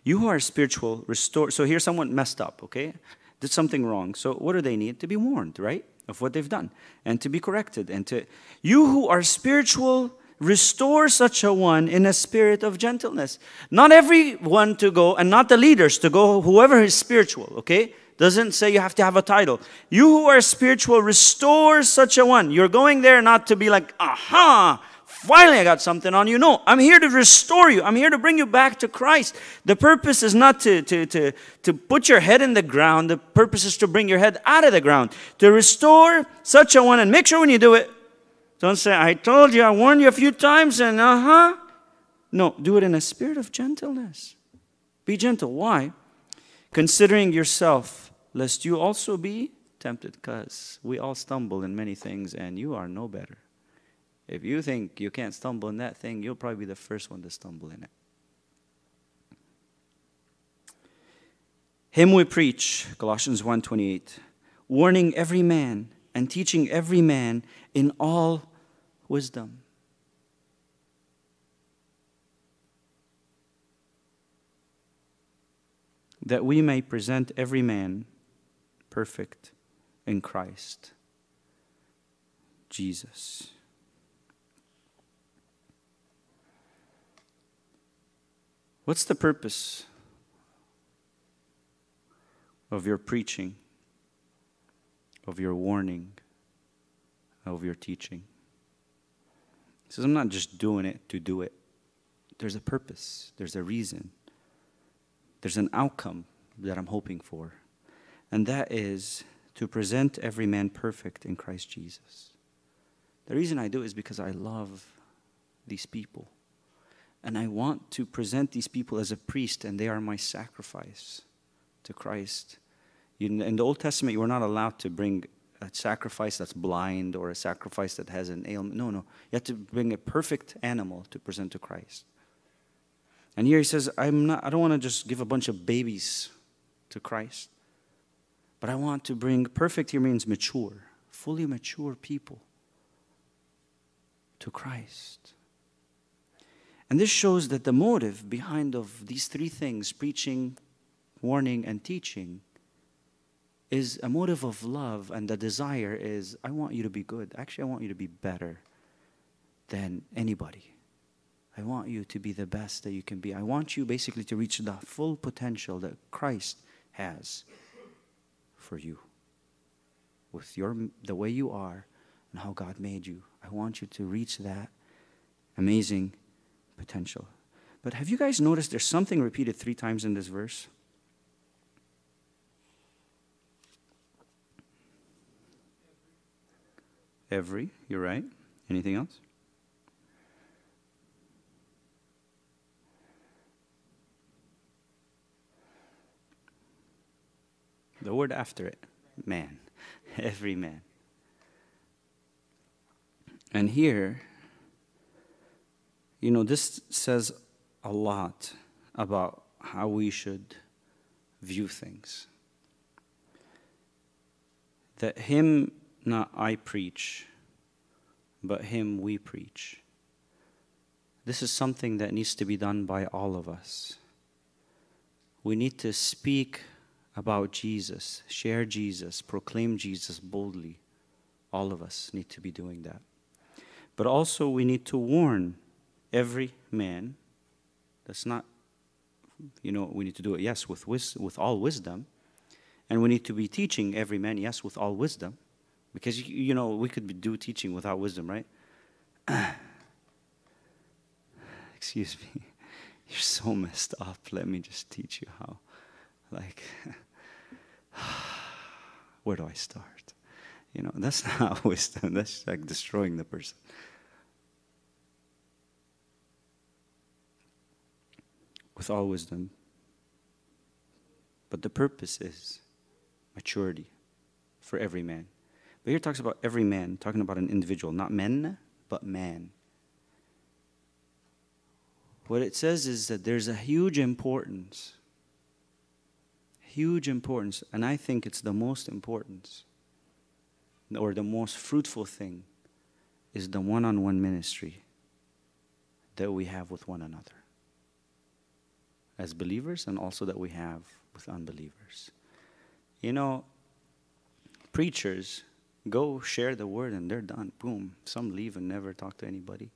Speaker 2: you who are spiritual, restore. So here someone messed up, okay? Did something wrong. So what do they need? To be warned, right? Of what they've done and to be corrected. And to, you who are spiritual, restore such a one in a spirit of gentleness. Not everyone to go, and not the leaders to go, whoever is spiritual, okay? Doesn't say you have to have a title. You who are spiritual, restore such a one. You're going there not to be like, aha, finally I got something on you. No, I'm here to restore you. I'm here to bring you back to Christ. The purpose is not to, to, to, to put your head in the ground. The purpose is to bring your head out of the ground. To restore such a one. And make sure when you do it, don't say, I told you, I warned you a few times, and uh huh. No, do it in a spirit of gentleness. Be gentle. Why? Considering yourself, lest you also be tempted, because we all stumble in many things, and you are no better. If you think you can't stumble in that thing, you'll probably be the first one to stumble in it. Him we preach, Colossians 1:28, warning every man and teaching every man in all wisdom. That we may present every man perfect in Christ Jesus. What's the purpose of your preaching, of your warning, of your teaching? He says, I'm not just doing it to do it. There's a purpose, there's a reason, there's an outcome that I'm hoping for. And that is to present every man perfect in Christ Jesus. The reason I do is because I love these people. And I want to present these people as a priest, and they are my sacrifice to Christ. In the Old Testament, you were not allowed to bring a sacrifice that's blind or a sacrifice that has an ailment. No, no. You have to bring a perfect animal to present to Christ. And here he says, I'm not, I don't want to just give a bunch of babies to Christ, but I want to bring perfect here means mature, fully mature people to Christ. And this shows that the motive behind of these three things, preaching, warning, and teaching, is a motive of love, and the desire is, I want you to be good. Actually, I want you to be better than anybody. I want you to be the best that you can be. I want you basically to reach the full potential that Christ has for you. With your the way you are and how God made you. I want you to reach that amazing potential. But have you guys noticed there's something repeated three times in this verse? Every, you're right. Anything else? The word after it, man. Every man. And here, you know, this says a lot about how we should view things. That Him, not I preach, but Him we preach. This is something that needs to be done by all of us. We need to speak about Jesus, share Jesus, proclaim Jesus boldly. All of us need to be doing that. But also, we need to warn every man. That's not, you know, we need to do it, yes, with, wis- with all wisdom. And we need to be teaching every man, yes, with all wisdom. Because, you know, we could do teaching without wisdom, right? Excuse me. You're so messed up. Let me just teach you how. Like, where do I start? You know, that's not wisdom. That's like destroying the person. with all wisdom. But the purpose is maturity for every man. But here talks about every man, talking about an individual, not men, but man. What it says is that there's a huge importance, huge importance, and I think it's the most important or the most fruitful thing, is the one on one ministry that we have with one another as believers and also that we have with unbelievers. You know, preachers go share the word and they're done. Boom. Some leave and never talk to anybody.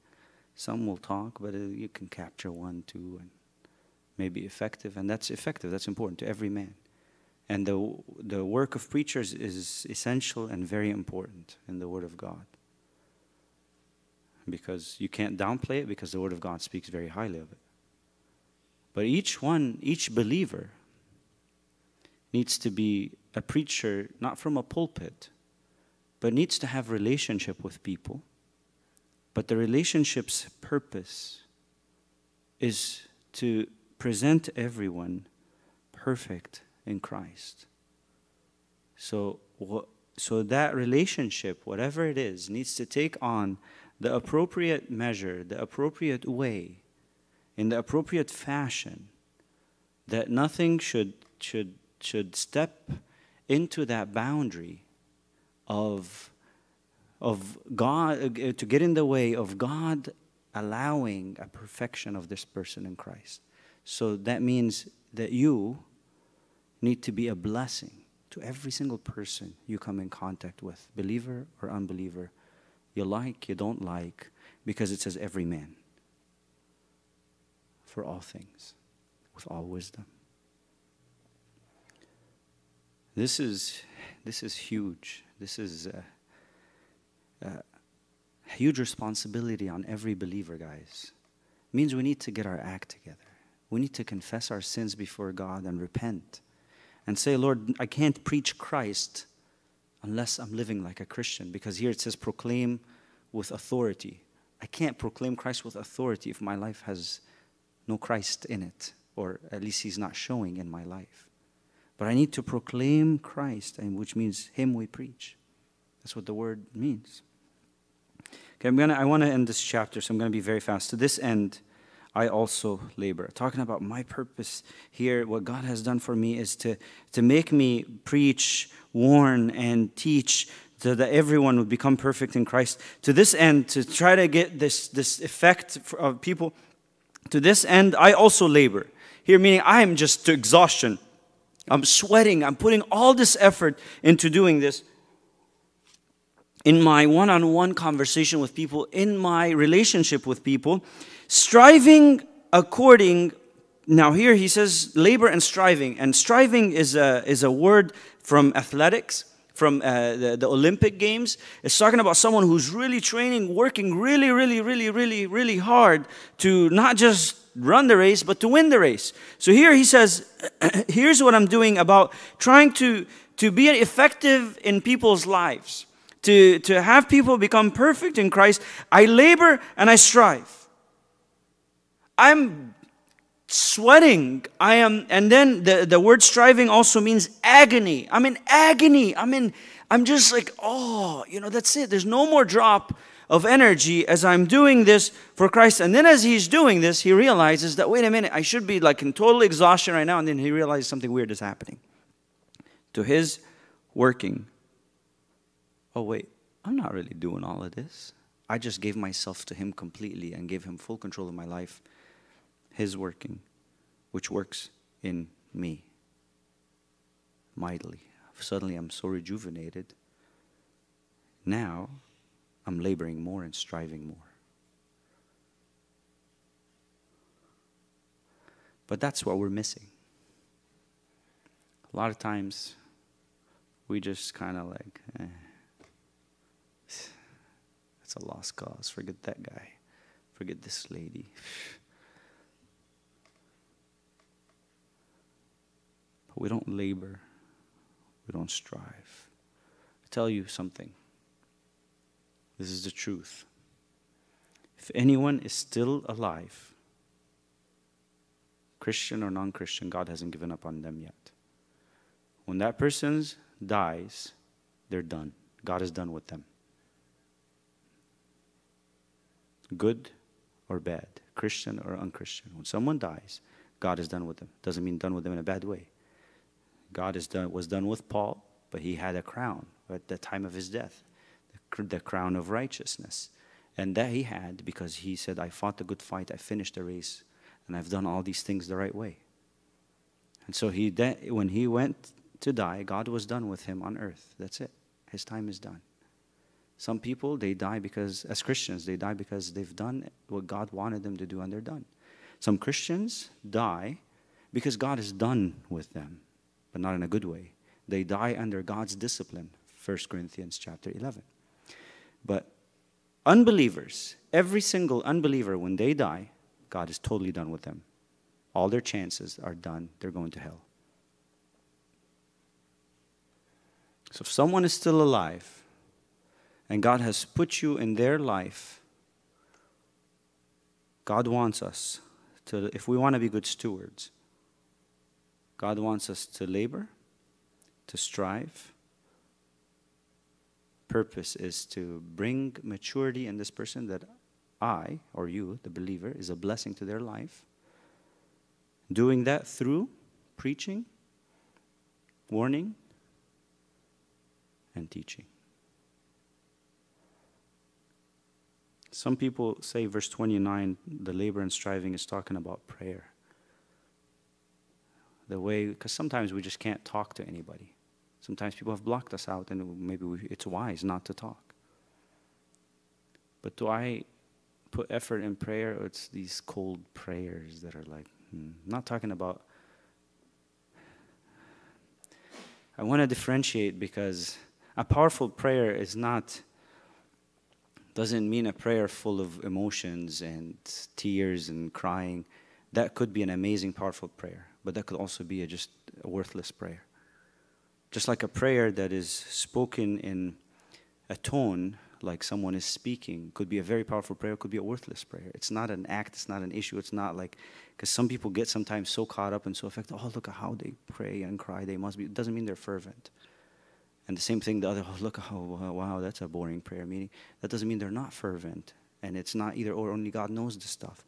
Speaker 2: Some will talk, but uh, you can capture one, two, and maybe effective. And that's effective. That's important to every man. And the, the work of preachers is essential and very important in the Word of God. Because you can't downplay it because the Word of God speaks very highly of it. But each one, each believer, needs to be a preacher not from a pulpit, but needs to have relationship with people. But the relationship's purpose is to present everyone perfect in Christ. So, so that relationship, whatever it is, needs to take on the appropriate measure, the appropriate way in the appropriate fashion, that nothing should, should, should step into that boundary of, of God, to get in the way of God allowing a perfection of this person in Christ. So that means that you need to be a blessing to every single person you come in contact with, believer or unbeliever. You like, you don't like, because it says every man for all things with all wisdom. This is, this is huge. This is a, a huge responsibility on every believer, guys. It means we need to get our act together. We need to confess our sins before God and repent and say, Lord, I can't preach Christ unless I'm living like a Christian. Because here it says, proclaim with authority. I can't proclaim Christ with authority if my life has no Christ in it, or at least He's not showing in my life. But I need to proclaim Christ, and which means Him we preach. That's what the word means. Okay, I'm gonna. I want to end this chapter, so I'm gonna be very fast. To this end, I also labor. Talking about my purpose here, what God has done for me is to to make me preach, warn, and teach so that everyone would become perfect in Christ. To this end, to try to get this, this effect of people to this end, I also labor. Here, meaning I am just to exhaustion. I'm sweating. I'm putting all this effort into doing this. In my one on one conversation with people, in my relationship with people, striving according. Now, here he says labor and striving. And striving is a, is a word from athletics from uh, the, the Olympic Games. It's talking about someone who's really training, working really, really, really, really, really hard to not just run the race, but to win the race. So here he says, here's what I'm doing about trying to, to be effective in people's lives, to, to have people become perfect in Christ. I labor and I strive. I'm sweating. I am, and then the, the word striving also means agony. I'm in agony. I'm in, I'm just like, oh, you know, that's it. There's no more drop of energy as I'm doing this for Christ. And then as he's doing this, he realizes that, wait a minute, I should be like in total exhaustion right now. And then he realizes something weird is happening. To his working, oh, wait, I'm not really doing all of this. I just gave myself to him completely and gave him full control of my life. His working, which works in me mightily. Suddenly I'm so rejuvenated. Now I'm laboring more and striving more. But that's what we're missing. A lot of times we just kind of like, eh, it's a lost cause. Forget that guy. Forget this lady. We don't labor, we don't strive. I tell you something. This is the truth. If anyone is still alive, Christian or non Christian, God hasn't given up on them yet. When that person dies, they're done. God is done with them. Good or bad, Christian or unchristian. When someone dies, God is done with them. Doesn't mean done with them in a bad way. God is done, was done with Paul, but he had a crown at the time of his death, the, the crown of righteousness. And that he had because he said, I fought the good fight, I finished the race, and I've done all these things the right way. And so he, when he went to die, God was done with him on earth. That's it. His time is done. Some people, they die because, as Christians, they die because they've done what God wanted them to do and they're done. Some Christians die because God is done with them, but not in a good way. They die under God's discipline, 1 Corinthians chapter 11. But unbelievers, every single unbeliever, when they die, God is totally done with them. All their chances are done. They're going to hell. So if someone is still alive and God has put you in their life, God wants us to, if we want to be good stewards, God wants us to labor, to strive. Purpose is to bring maturity in this person that I, or you, the believer, is a blessing to their life. Doing that through preaching, warning, and teaching. Some people say, verse 29, the labor and striving is talking about prayer. The way, because sometimes we just can't talk to anybody. Sometimes people have blocked us out, and maybe we, it's wise not to talk. But do I put effort in prayer, or it's these cold prayers that are like, hmm. Not talking about. I want to differentiate because a powerful prayer is not doesn't mean a prayer full of emotions and tears and crying. That could be an amazing, powerful prayer, but that could also be a just a worthless prayer. Just like a prayer that is spoken in a tone like someone is speaking could be a very powerful prayer, could be a worthless prayer. It's not an act, it's not an issue, it's not like, because some people get sometimes so caught up and so affected, oh, look at how they pray and cry, they must be, it doesn't mean they're fervent. And the same thing, the other, oh, look, oh, wow, that's a boring prayer meeting. That doesn't mean they're not fervent. And it's not either or, only God knows the stuff.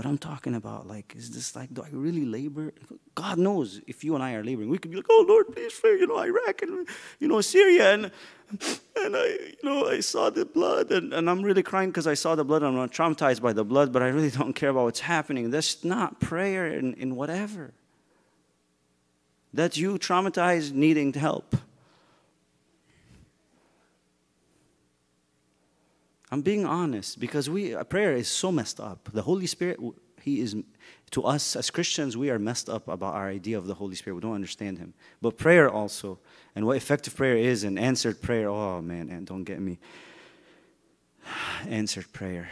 Speaker 2: But I'm talking about, like, is this like, do I really labor? God knows if you and I are laboring. We could be like, oh, Lord, please pray, you know, Iraq and, you know, Syria. And, and I, you know, I saw the blood. And, and I'm really crying because I saw the blood. I'm not traumatized by the blood, but I really don't care about what's happening. That's not prayer in, in whatever. That's you traumatized, needing help. I'm being honest because we prayer is so messed up. The Holy Spirit, He is to us as Christians, we are messed up about our idea of the Holy Spirit. We don't understand Him. But prayer also, and what effective prayer is, and answered prayer. Oh man, and don't get me. Answered prayer.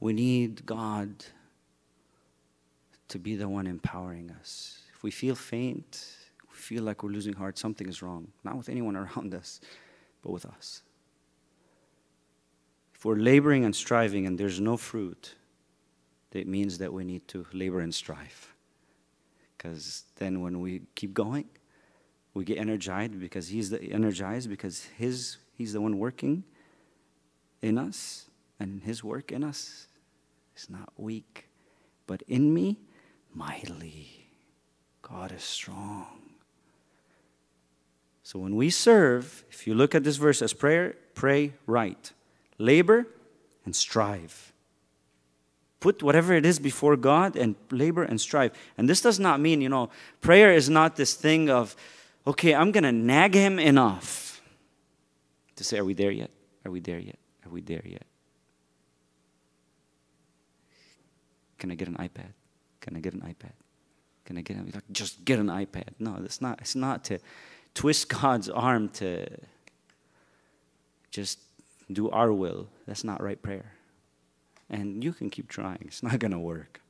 Speaker 2: We need God to be the one empowering us. If we feel faint, feel like we're losing heart, something is wrong. Not with anyone around us, but with us. If we're laboring and striving and there's no fruit, it means that we need to labor and strive. Because then when we keep going, we get energized because he's the energized because his he's the one working in us and his work in us is not weak but in me mightily god is strong so when we serve, if you look at this verse as prayer, pray right. Labor and strive. Put whatever it is before God and labor and strive. And this does not mean, you know, prayer is not this thing of, okay, I'm going to nag him enough to say, are we there yet? Are we there yet? Are we there yet? Can I get an iPad? Can I get an iPad? Can I get an like, just get an iPad? No, it's not. It's not to twist God's arm to just do our will. That's not right prayer. And you can keep trying, it's not going to work.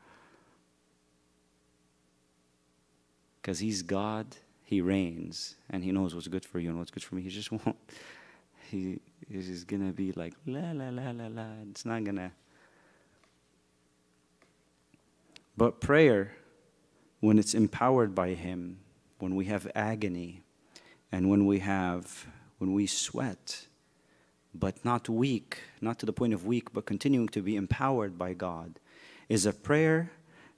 Speaker 2: Because He's God, He reigns, and He knows what's good for you and what's good for me. He just won't. He is going to be like, la, la, la, la, la. It's not going to. But prayer, when it's empowered by Him, when we have agony, and when we have, when we sweat, but not weak, not to the point of weak, but continuing to be empowered by God, is a prayer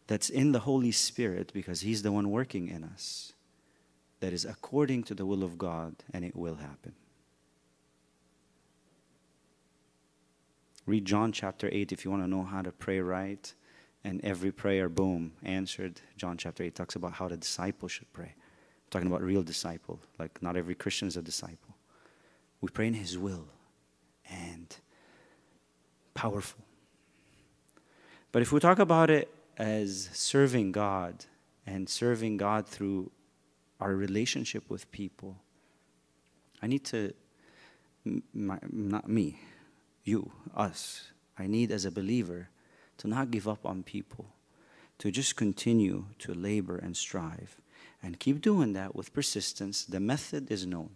Speaker 2: that's in the Holy Spirit because He's the one working in us.
Speaker 1: that is according to the will of God, and it will happen. Read John chapter 8 if you want to know how to pray right. And every prayer, boom, answered. John chapter 8 talks about how the disciples should pray. Talking about real disciple. Like, not every Christian is a disciple. We pray in His will and powerful. But if we talk about it as serving God and serving God through our relationship with people, I need to, my, not me, you, us, I need as a believer to not give up on people, to just continue to labor and strive and keep doing that with persistence. The method is known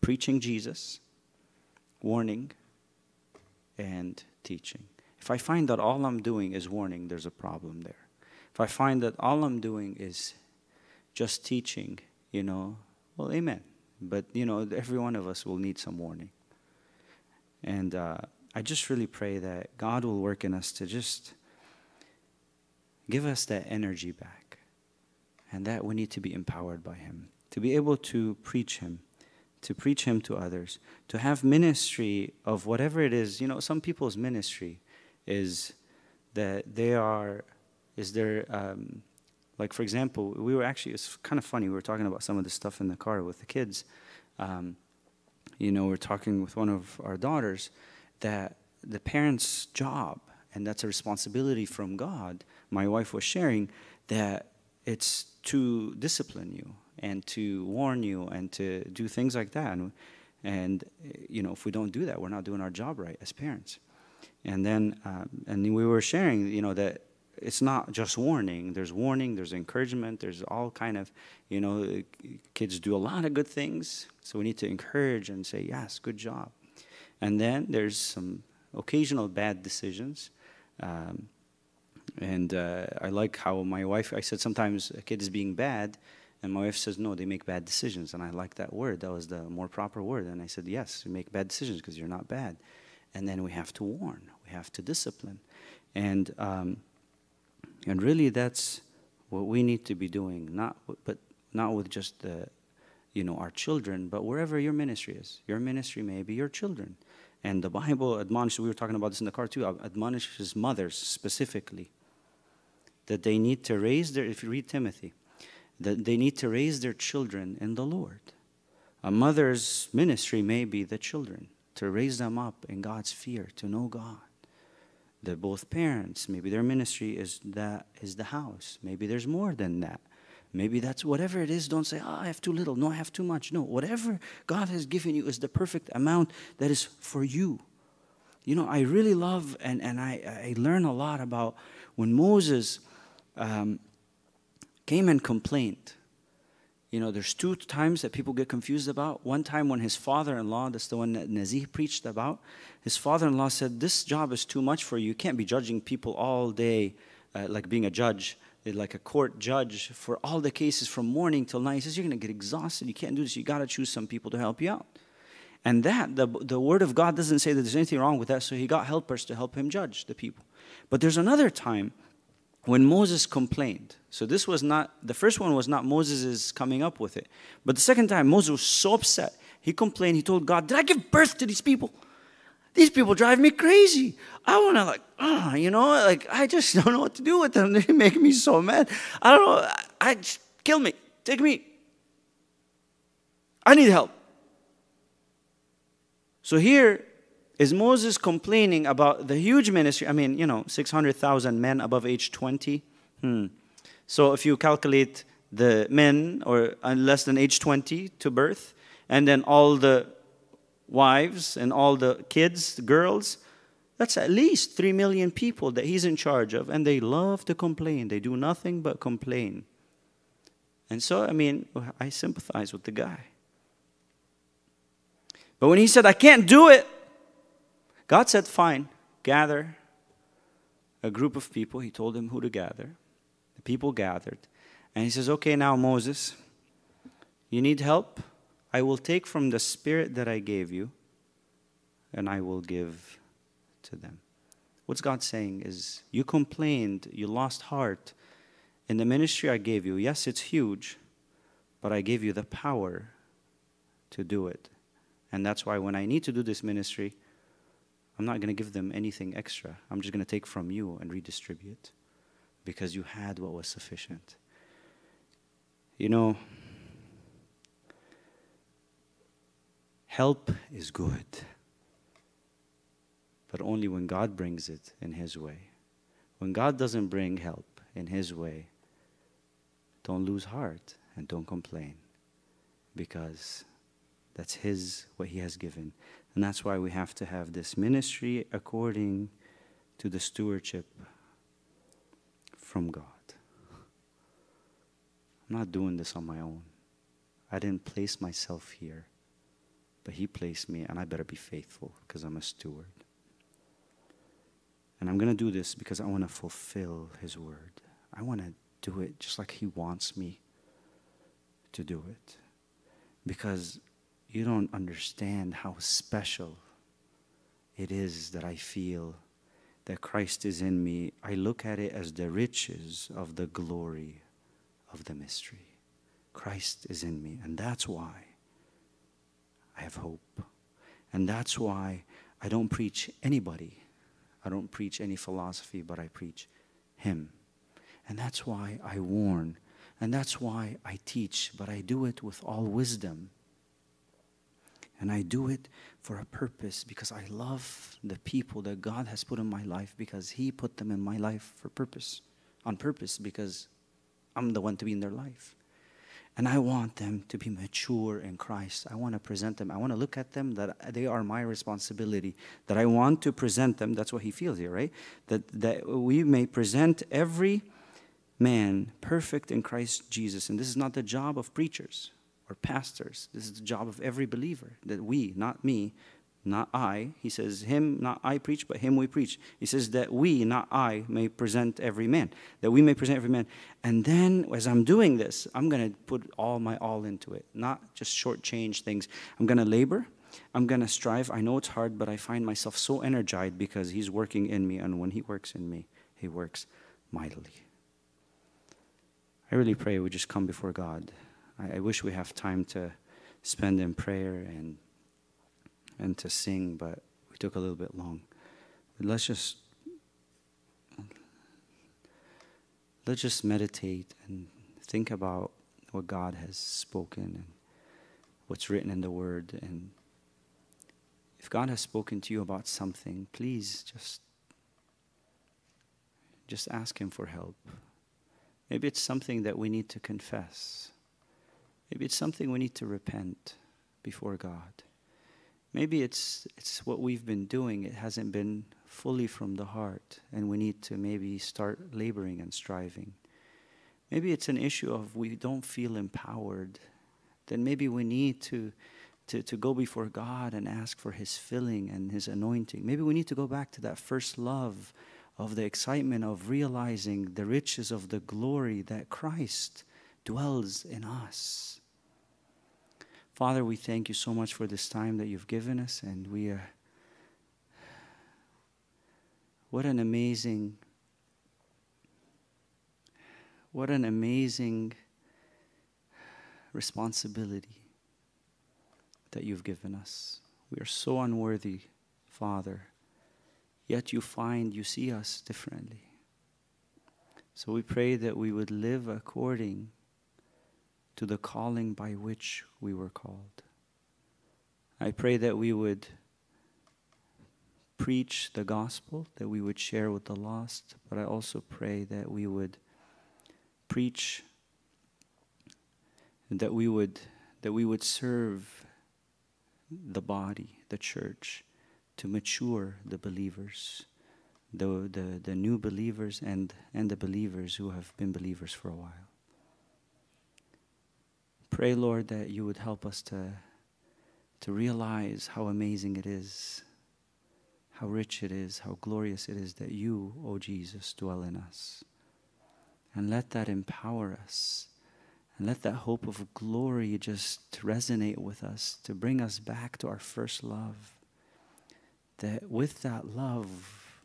Speaker 1: preaching Jesus, warning, and teaching. If I find that all I'm doing is warning, there's a problem there. If I find that all I'm doing is just teaching, you know, well, amen. But, you know, every one of us will need some warning. And uh, I just really pray that God will work in us to just give us that energy back. And that we need to be empowered by Him, to be able to preach Him to preach Him to others, to have ministry of whatever it is. You know, some people's ministry is that they are, is there, um, like for example, we were actually, it's kind of funny, we were talking about some of the stuff in the car with the kids. Um, you know, we're talking with one of our daughters that the parents' job, and that's a responsibility from God, my wife was sharing, that it's to discipline you and to warn you and to do things like that. And, and you know, if we don't do that, we're not doing our job right as parents. And then, um, and we were sharing, you know, that it's not just warning. There's warning. There's encouragement. There's all kind of, you know, kids do a lot of good things. So we need to encourage and say, yes, good job. And then there's some occasional bad decisions. Um, and uh, I like how my wife, I said sometimes a kid is being bad, and my wife says, no, they make bad decisions. And I like that word. That was the more proper word. And I said, yes, you make bad decisions because you're not bad. And then we have to warn, we have to discipline. And, um, and really, that's what we need to be doing, not, but not with just the, you know, our children, but wherever your ministry is. Your ministry may be your children. And the Bible admonishes, we were talking about this in the car too, admonishes mothers specifically that they need to raise their, if you read Timothy, that they need to raise their children in the Lord. A mother's ministry may be the children, to raise them up in God's fear, to know God. That both parents, maybe their ministry is that is the house. Maybe there's more than that. Maybe that's whatever it is. Don't say, oh, I have too little. No, I have too much. No, whatever God has given you is the perfect amount that is for you. You know, I really love and, and I, I learn a lot about when Moses um, came and complained. You know, there's two times that people get confused about. One time when his father in law, that's the one that Nazih preached about, his father in law said, This job is too much for you. You can't be judging people all day, uh, like being a judge, uh, like a court judge for all the cases from morning till night. He says, You're going to get exhausted. You can't do this. You got to choose some people to help you out. And that, the, the word of God doesn't say that there's anything wrong with that, so he got helpers to help him judge the people. But there's another time when Moses complained, so this was not, the first one was not Moses' coming up with it. But the second time, Moses was so upset. He complained, he told God, Did I give birth to these people? These people drive me crazy. I want to, like, uh, you know, like, I just don't know what to do with them. They make me so mad. I don't know. I, I kill me. Take me. I need help. So here, is Moses complaining about the huge ministry? I mean, you know, 600,000 men above age 20. Hmm. So if you calculate the men or uh, less than age 20 to birth, and then all the wives and all the kids, the girls, that's at least 3 million people that he's in charge of. And they love to complain. They do nothing but complain. And so, I mean, I sympathize with the guy. But when he said, I can't do it, God said, Fine, gather a group of people. He told them who to gather. The people gathered. And he says, Okay, now, Moses, you need help? I will take from the spirit that I gave you, and I will give to them. What's God saying is, You complained, you lost heart in the ministry I gave you. Yes, it's huge,
Speaker 2: but I gave you the power to do it. And that's why when I need to do this ministry, I'm not going to give them anything extra. I'm just going to take from you and redistribute because you had what was sufficient. You know, help is good, but only when God brings it in His way. When God doesn't bring help in His way, don't lose heart and don't complain because that's His, what He has given. And that's why we have to have this ministry according to the stewardship from God. I'm not doing this on my own. I didn't place myself here, but He placed me, and I better be faithful because I'm a steward. And I'm going to do this because I want to fulfill His word. I want to do it just like He wants me to do it. Because you don't understand how special it is that I feel that Christ is in me. I look at it as the riches of the glory of the mystery. Christ is in me, and that's why I have hope. And that's why I don't preach anybody. I don't preach any philosophy, but I preach Him. And that's why I warn. And that's why I teach, but I do it with all wisdom. And I do it for a purpose because I love the people that God has put in my life because He put them in my life for purpose, on purpose, because I'm the one to be in their life. And I want them to be mature in Christ. I want to present them. I want to look at them that they are my responsibility. That I want to present them. That's what he feels here, right? That, that we may present every man perfect in Christ Jesus. And this is not the job of preachers or pastors. This is the job of every believer. That we, not me, not I. He says, Him, not I preach, but Him we preach. He says that we, not I, may present every man. That we may present every man. And then, as I'm doing this, I'm going to put all my all into it, not just shortchange things. I'm going to labor. I'm going to strive. I know it's hard, but I find myself so energized because He's working in me. And when He works in me, He works mightily. I really pray we just come before God. I, I wish we have time to spend in prayer and and to sing, but we took a little bit long. Let's just let's just meditate and think about what God has spoken and what's written in the Word. And if God has spoken to you about something, please just just ask Him for help. Maybe it's something that we need to confess. Maybe it's something we need to repent before God. Maybe it's, it's what we've been doing, it hasn't been fully from the heart, and we need to maybe start laboring and striving. Maybe it's an issue of we don't feel empowered. Then maybe we need to, to, to go before God and ask for His filling and His anointing. Maybe we need to go back to that first love of the excitement of realizing the riches of the glory that Christ dwells in us. Father, we thank you so much for this time that you've given us, and we are. What an amazing, what an amazing responsibility that you've given us. We are so unworthy, Father, yet you find, you see us differently. So we pray that we would live according to the calling by which we were called. I pray that we would preach the gospel, that we would share with the lost, but I also pray that we would preach that we would that we would serve the body, the church, to mature the believers, the, the, the new believers and, and the believers who have been believers for a while. Pray, Lord, that you would help us to, to realize how amazing it is, how rich it is, how glorious it is that you, O Jesus, dwell in us. And let that empower us. And let that hope of glory just resonate with us to bring us back to our first love. That with that love,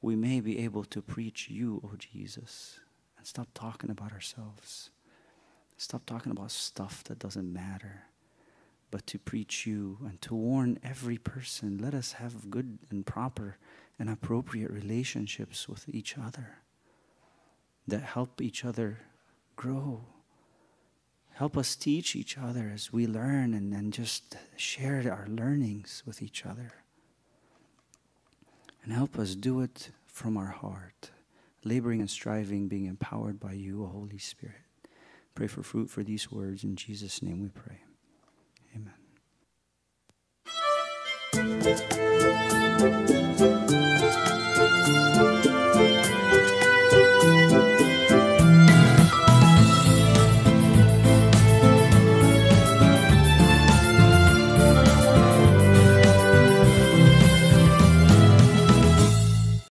Speaker 2: we may be able to preach you, O Jesus, and stop talking about ourselves. Stop talking about stuff that doesn't matter, but to preach you and to warn every person. Let us have good and proper and appropriate relationships with each other that help each other grow. Help us teach each other as we learn and, and just share our learnings with each other. And help us do it from our heart, laboring and striving, being empowered by you, Holy Spirit. Pray for fruit for these words. In Jesus' name we pray. Amen.